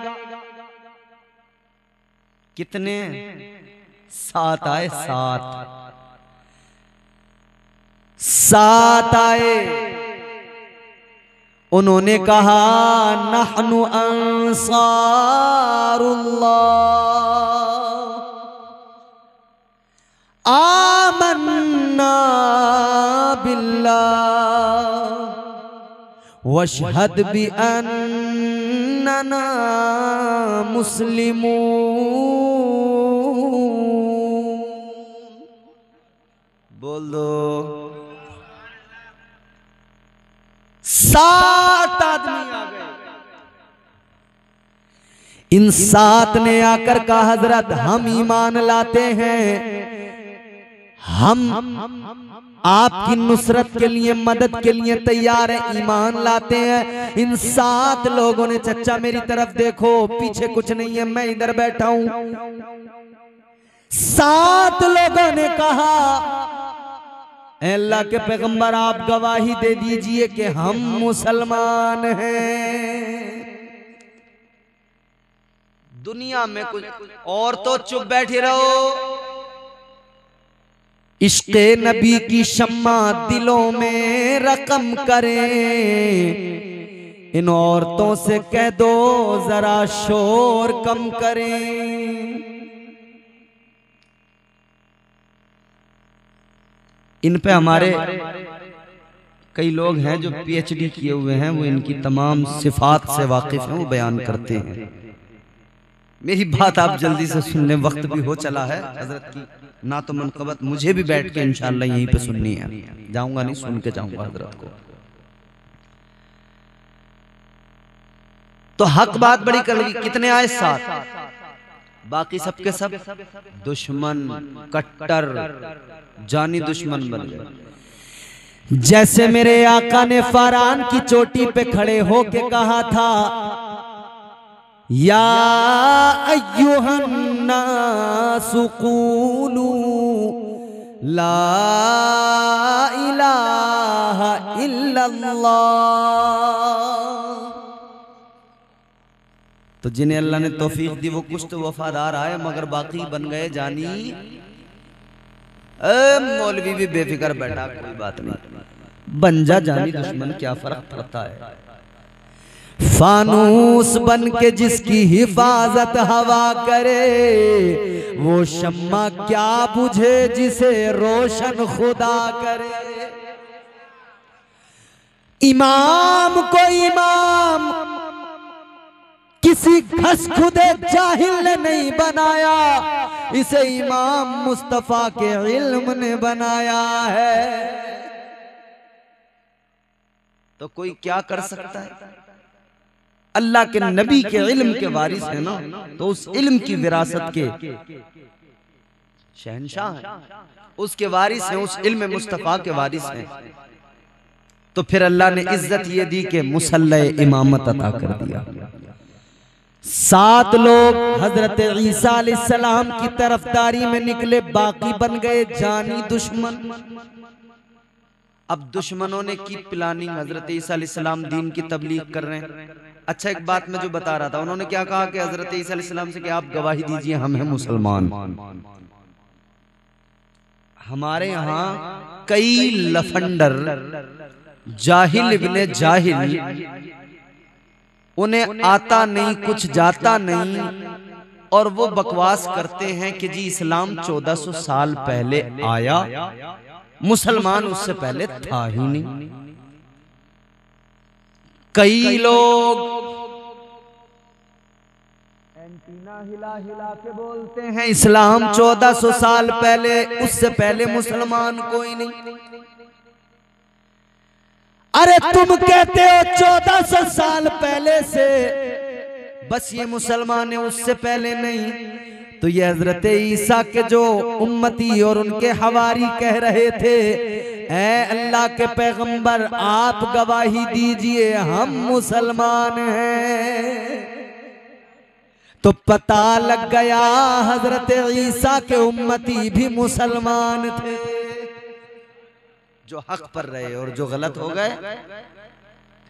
कितने? सात आए सात। सात आए। उन्होंने कहा नहनु अंसारुल्लाह आमन्ना बिल्लाह वशहद बि अन्नना मुस्लिमून बोल सात आदमी आ गए। इन सात ने आकर कहा, हज़रत, हम ईमान लाते हैं। हम, आपकी नुसरत के लिए, मदद के लिए तैयार है, ईमान लाते हैं। इन सात लोगों ने, चचा, मेरी तरफ़ देखो, पीछे कुछ नहीं है, मैं इधर बैठा हूँ। सात लोगों ने कहा "ऐ अल्लाह के पैगंबर, आप गवाही दे दीजिए कि हम मुसलमान हैं। दुनिया में कुछ और तो चुप बैठे रहो। इश्क नबी की शम्मा दिलों में रकम करें। इन औरतों से कह दो, जरा शोर कम करें। इन पे हमारे कई लोग हैं जो पीएचडी किए हुए हैं वो इनकी तमाम सिफात से वाकिफ हैं वो बयान करते हैं। मेरी बात आप जल्दी से सुन लें वक्त भी हो चला है। हज़रत की ना तो मनकबत मुझे भी बैठ के इंशाल्लाह यहीं पे सुननी है। जाऊँगा नहीं सुन के जाऊँगा हज़रत को। तो हक बात बड़ी कर लगी कितने आए साथ? बाकी सबके सब दुश्मन कट्टर। जानी दुश्मन बन गए। जैसे मेरे आका ने फरान की चोटी पे खड़े होके कहा था या अय्युहन्नासु क़ूलू ला इलाहा इल्लल्लाह। तो जिन्हें अल्लाह ने तौफीक दी वो कुछ तो वफादार आए मगर बाकी बन गए जानी मौलवी भी बेफिक्र बैठा, कोई बात नहीं। बन जा जानी दुश्मन क्या फ़र्क पड़ता है? फानूस बन के जिसकी हिफाजत हवा करे, वो शम्मा क्या बुझे जिसे रोशन खुदा करे? इमाम को इमाम किसी घस खुदे जाहिल ने नहीं बनाया। इसे इमाम मुस्तफ़ा के इल्म ने बनाया है। तो कोई क्या कर सकता है? अल्लाह के नबी के इल्म के वारिस है ना? तो उस इल्म की विरासत के शहनशाह है। उसके वारिस हैं, उस इल्म मुस्तफ़ा के वारिस हैं। तो फिर अल्लाह ने इज़्ज़त ये दी कि मुसल्ला इमामत अता कर दिया। सात लोग हज़रत ईसा की तरफदारी में निकले, बाकी बन गए जानी दुश्मन। अब दुश्मनों ने की प्लानिंग हज़रत ईसा दीन की तबलीग कर रहे हैं। अच्छा एक बात मैं जो बता रहा था, उन्होंने क्या कहा कि हज़रत ईसा से कि आप गवाही दीजिए, हम हैं मुसलमान। हमारे यहाँ कई लफंडर, जाहिल जाहिल उन्हें आता नहीं कुछ जाता नहीं। और वो बकवास करते हैं कि जी इस्लाम 1400 साल पहले आया। मुसलमान उससे पहले था ही नहीं। कई लोग एंटीना हिला हिला के बोलते हैं इस्लाम 1400 साल पहले उससे पहले मुसलमान कोई नहीं। अरे तुम कहते हो चौदह सौ साल पहले से। बस ये मुसलमान है उससे पहले नहीं। तो ये हज़रत ईसा के जो उम्मती और उनके हवारी कह रहे थे ऐ अल्लाह के पैगंबर आप गवाही दीजिए हम मुसलमान हैं। तो पता लग गया हज़रत ईसा के उम्मती भी मुसलमान थे। जो हक पर रहे और जो गलत हो गए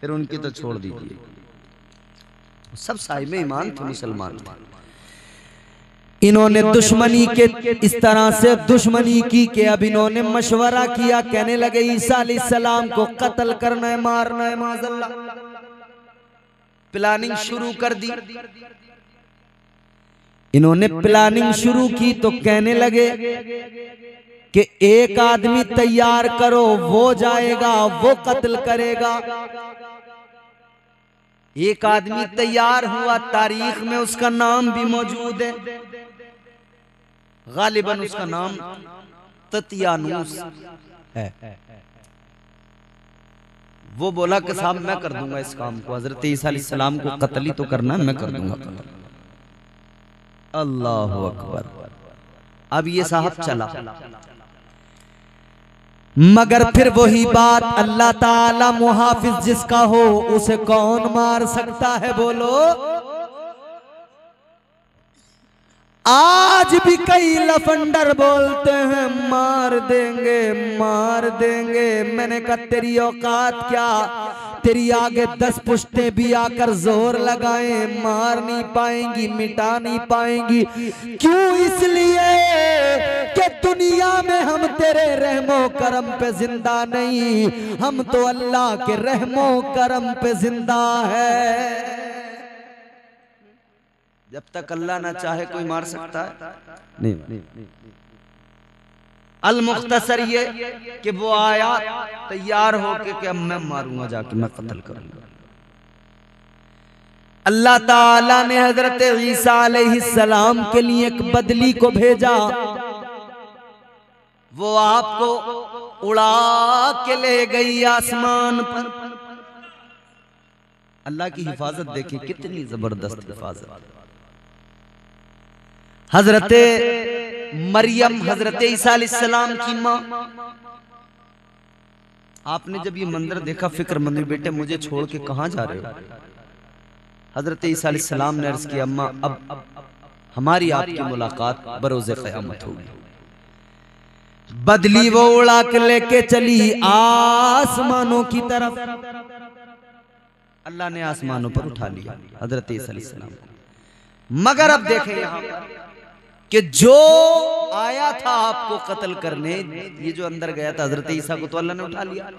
फिर उनकी तो छोड़ दीजिए। सब साहिब ईमान थे मुसलमान। थे इन्होंने दुश्मनी के इस तरह से दुश्मनी की कि अब इन्होंने मशवरा किया कहने लगे ईसा सलाम को कत्ल करना है मारना है माजल्ला। प्लानिंग शुरू कर दी। इन्होंने प्लानिंग शुरू की तो कहने लगे। कि एक आदमी तैयार करो वो जाएगा वो कत्ल करेगा। एक आदमी तैयार हुआ तारीख में उसका नाम भी मौजूद है। गालिबन उसका नाम ततियानूस है। वो बोला कि साहब मैं कर दूँगा इस काम को। हज़रत ईसा सलाम को कत्ल ही तो करना है मैं कर दूँगा। अल्लाह अकबर। अब ये साहब चला। मगर फिर वही बात अल्लाह ताला मुहाफिज जिसका हो उसे कौन मार सकता है बोलो? आज भी कई लफंडर बोलते हैं, मार देंगे मार देंगे। मैंने कहा, तेरी औकात क्या? तेरी आगे दस पुश्ते भी आकर ज़ोर लगाए, मार नहीं पाएँगी, मिटा नहीं पाएँगी। क्यों इसलिए कि दुनिया में हम तेरे रहमो, करम पे ज़िंदा नहीं? हम तो अल्लाह के रहमो, करम पे ज़िंदा है। जब तक अल्लाह ना चाहे कोई मार सकता है। नहीं अल मुख्तसर ये कि वो आया, तैयार होके कि अब मैं मारूँगा जाके, मैं कत्ल करूँगा। अल्लाह ताला ने हज़रत ईसा सलाम के लिए एक बदली को भेजा। वो आपको उड़ा के ले गई आसमान पर। अल्लाह की हिफाजत देखिए, कितनी ज़बरदस्त हिफाजत। हज़रत मरियम हज़रत ईसाम की माँ। आपने जब ये मंदिर देखा फ़िक्र मंदिर बेटे मुझे छोड़ के कहा जा रहे हो? हज़रत ईसाम ने अर्ज़ किया अम्मा अब हमारी आपकी मुलाकात बरोज क़यामत होगी। बदली वो उड़ा के लेके चली आसमानों की तरफ़। अल्लाह ने आसमानों पर उठा लिया हज़रत ईसा मगर अब देखें यहाँ पर। कि जो आया था आपको कत्ल करने ये जो अंदर गया था हज़रत ईसा को तो अल्लाह ने उठा लिया।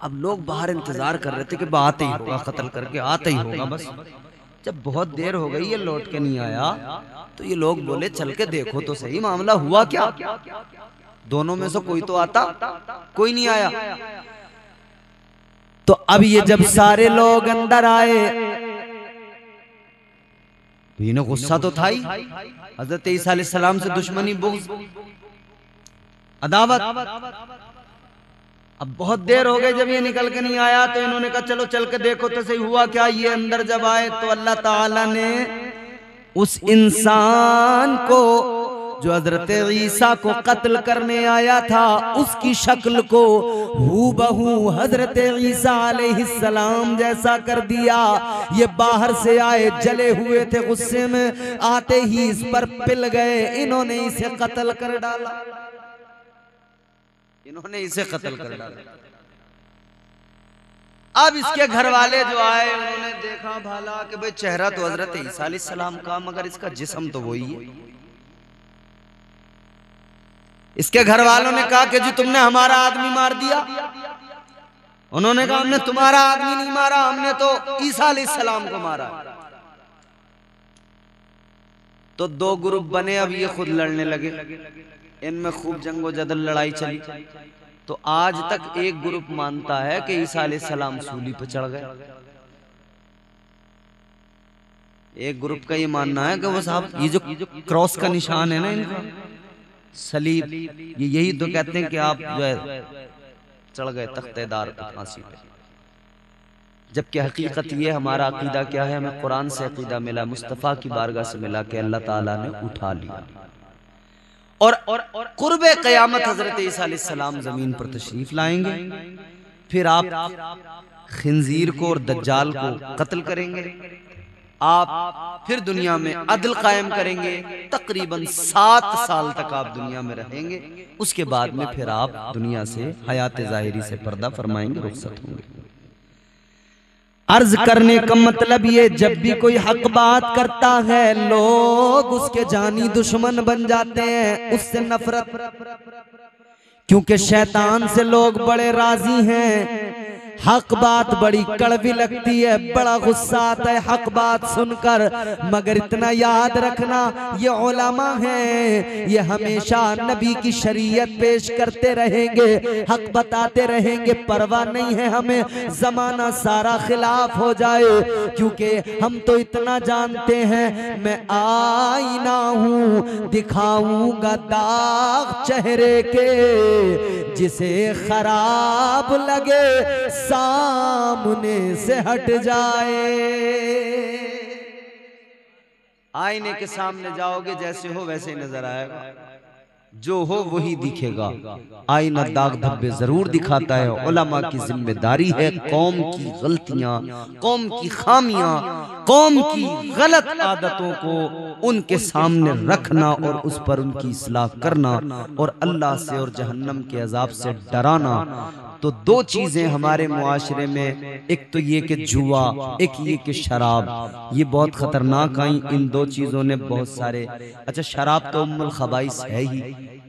अब लोग बाहर इंतज़ार कर रहे थे कि आते ही होगा कत्ल करके आते ही होगा बस। जब बहुत देर हो गई ये लौट के नहीं आया। तो ये लोग बोले चल के देखो तो सही मामला हुआ क्या? दोनों में से कोई तो आता कोई नहीं आया। तो अब ये जब सारे लोग अंदर आए तो इन्हें गुस्सा तो था ही। हज़रत ईसीम से दुश्मनी बुग्ज अदावत। अब बहुत देर हो गई जब ये निकल के नहीं आया तो इन्होंने कहा चलो चल के देखो तो सही हुआ क्या ये अंदर जब आए तो अल्लाह ताला ने उस इंसान को जो हज़रत ईसा को कत्ल करने आया था, उसकी शक्ल को हु बहू हज़रत ईसा जैसा कर दिया। ये बाहर से आए, जले हुए थे गुस्से में, आते ही इस पर पिल गए। इन्होंने इसे कत्ल कर डाला। इन्होंने इसे कत्ल कर डाला। अब इसके घर वाले जो आए, उन्होंने देखा, भाला कि भाई चेहरा तो हज़रत ईसा सलाम का, मगर इसका जिस्म तो वही है। इसके घर वालों ने कहा कि जी तुमने हमारा आदमी मार दिया। उन्होंने कहा, हमने तुम्हारा आदमी नहीं मारा, हमने तो ईसा सलाम को मारा। तो दो ग्रुप बने, अब ये खुद लड़ने लगे। इनमें खूब जंगो जदल लड़ाई चली। तो आज तक एक ग्रुप मानता है कि ईसा सलाम सूली पर चढ़ गए। एक ग्रुप का ये मानना है कि वो साहब, ये जो क्रॉस का निशान है ना इनका सलीब। ये यही तो कहते हैं कि आप जो है चढ़ गए तख्तेदार की फांसी पे जबकि हकीकत ये हमारा अकीदा क्या है? हमें कुरान से अकीदा मिला मुस्तफ़ा की बारगाह से मिला कि अल्लाह ताला ने उठा लिया। और और, और कुर्ब क़यामत हज़रत ईसीम ज़मीन पर तशरीफ़ लाएँगे। फिर आप खिंजीर को और दज्जाल को कत्ल करेंगे। आप फिर दुनिया में अदल कायम करेंगे। तकरीबन सात साल तक आप दुनिया में रहेंगे। उसके बाद में फिर आप दुनिया से हयात जाहिरी से पर्दा फरमाएँगे, रुखसत होंगे। अर्ज़ करने का मतलब ये, जब भी कोई हक बात करता है, लोग उसके जानी दुश्मन बन जाते हैं, उससे नफरत। क्योंकि शैतान से लोग बड़े राज़ी हैं। हक बात बड़ी कड़वी लगती है, बड़ा गुस्सा आता है हक बात सुनकर। मगर इतना याद रखना, ये ओलामा है, ये हमेशा नबी की शरीयत पेश करते रहेंगे, हक बताते रहेंगे, परवाह नहीं है हमें, जमाना सारा खिलाफ हो जाए। क्योंकि हम तो इतना जानते हैं, मैं आईना हूँ, दिखाऊँगा दाग चेहरे के, जिसे खराब लगे सामने से हट जाए। आईने के सामने जाओगे, जैसे हो वैसे ही नज़र आएगा। जो हो वही दिखेगा। आईना दाग धब्बे ज़रूर दिखाता है। उलमा की ज़िम्मेदारी है कौम की गलतियाँ, कौम की खामियाँ, कौम की गलत आदतों को उनके सामने रखना और उस पर उनकी इसलाह करना और अल्लाह से और जहन्नम के अजाब से डराना। तो दो चीज़ें हमारे मुआशरे में, एक तो ये कि जुआ, एक ये कि शराब। ये बहुत खतरनाक आई इन दो चीज़ों ने बहुत सारे। अच्छा शराब तो उम्मुल खबाइस है ही।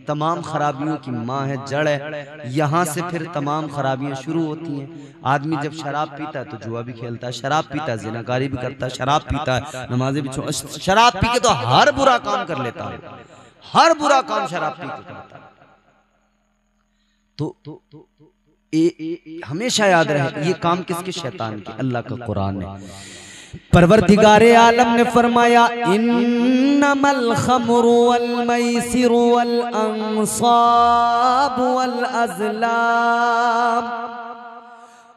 तमाम खराबियों की माँ है, जड़ है। यहाँ से फिर तमाम खराबियाँ शुरू होती हैं। आदमी जब शराब पीता है तो जुआ भी खेलता है, शराब पीता है, जिनाकारी भी करता है, शराब पीता है, नमाजें भी शराब पी के तो हर बुरा काम कर लेता है। हर बुरा काम शराब पी के करता है। तो ए, ए, हमेशा याद रहे ये काम किसके? शैतान के अल्लाह का कुरान है। परवरदिगारे आलम ने फरमाया इन्नमल खमरु वल मैसिरु वल अंसाब वल अज़लाम।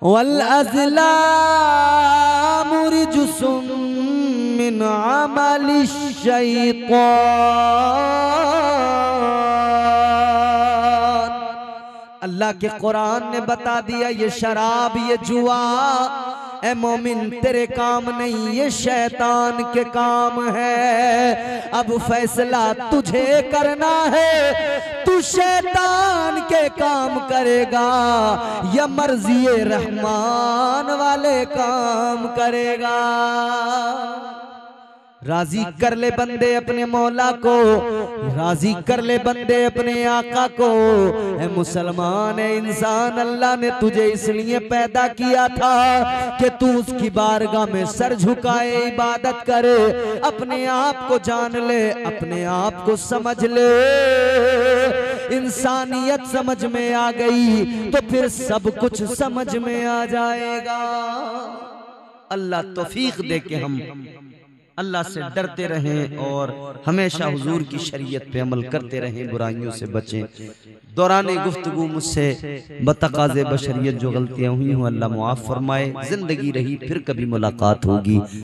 वल अज़लाम रिजुसुम मिन अमलि शैतान। अल्लाह के कुरान ने बता दिया, ये शराब, ये जुआ। ए मोमिन, तेरे काम नहीं, ये शैतान के काम है। अब फैसला तुझे करना है। तू शैतान के काम करेगा, या मर्ज़ी रहमान वाले काम करेगा। राज़ी कर ले बंदे अपने मौला को। राज़ी कर ले बंदे अपने आका को। ए मुसलमान है इंसान अल्लाह ने तुझे इसलिए पैदा किया था कि तू उसकी बारगाह में सर झुकाए इबादत करे। अपने आप को जान ले अपने आप को समझ ले। इंसानियत समझ में आ गई तो फिर सब कुछ समझ में आ जाएगा। अल्लाह तौफीक दे के हम अल्लाह से डरते रहें और हमेशा हुजूर की शरीयत पे अमल करते रहें, बुराइयों से बचें। दौरान गुफ्तु मुझसे बतकाज बशरीत जो गलतियाँ हुई हूँ, अल्लाह मुआफ़ फरमाए, ज़िंदगी रही फिर कभी मुलाकात होगी।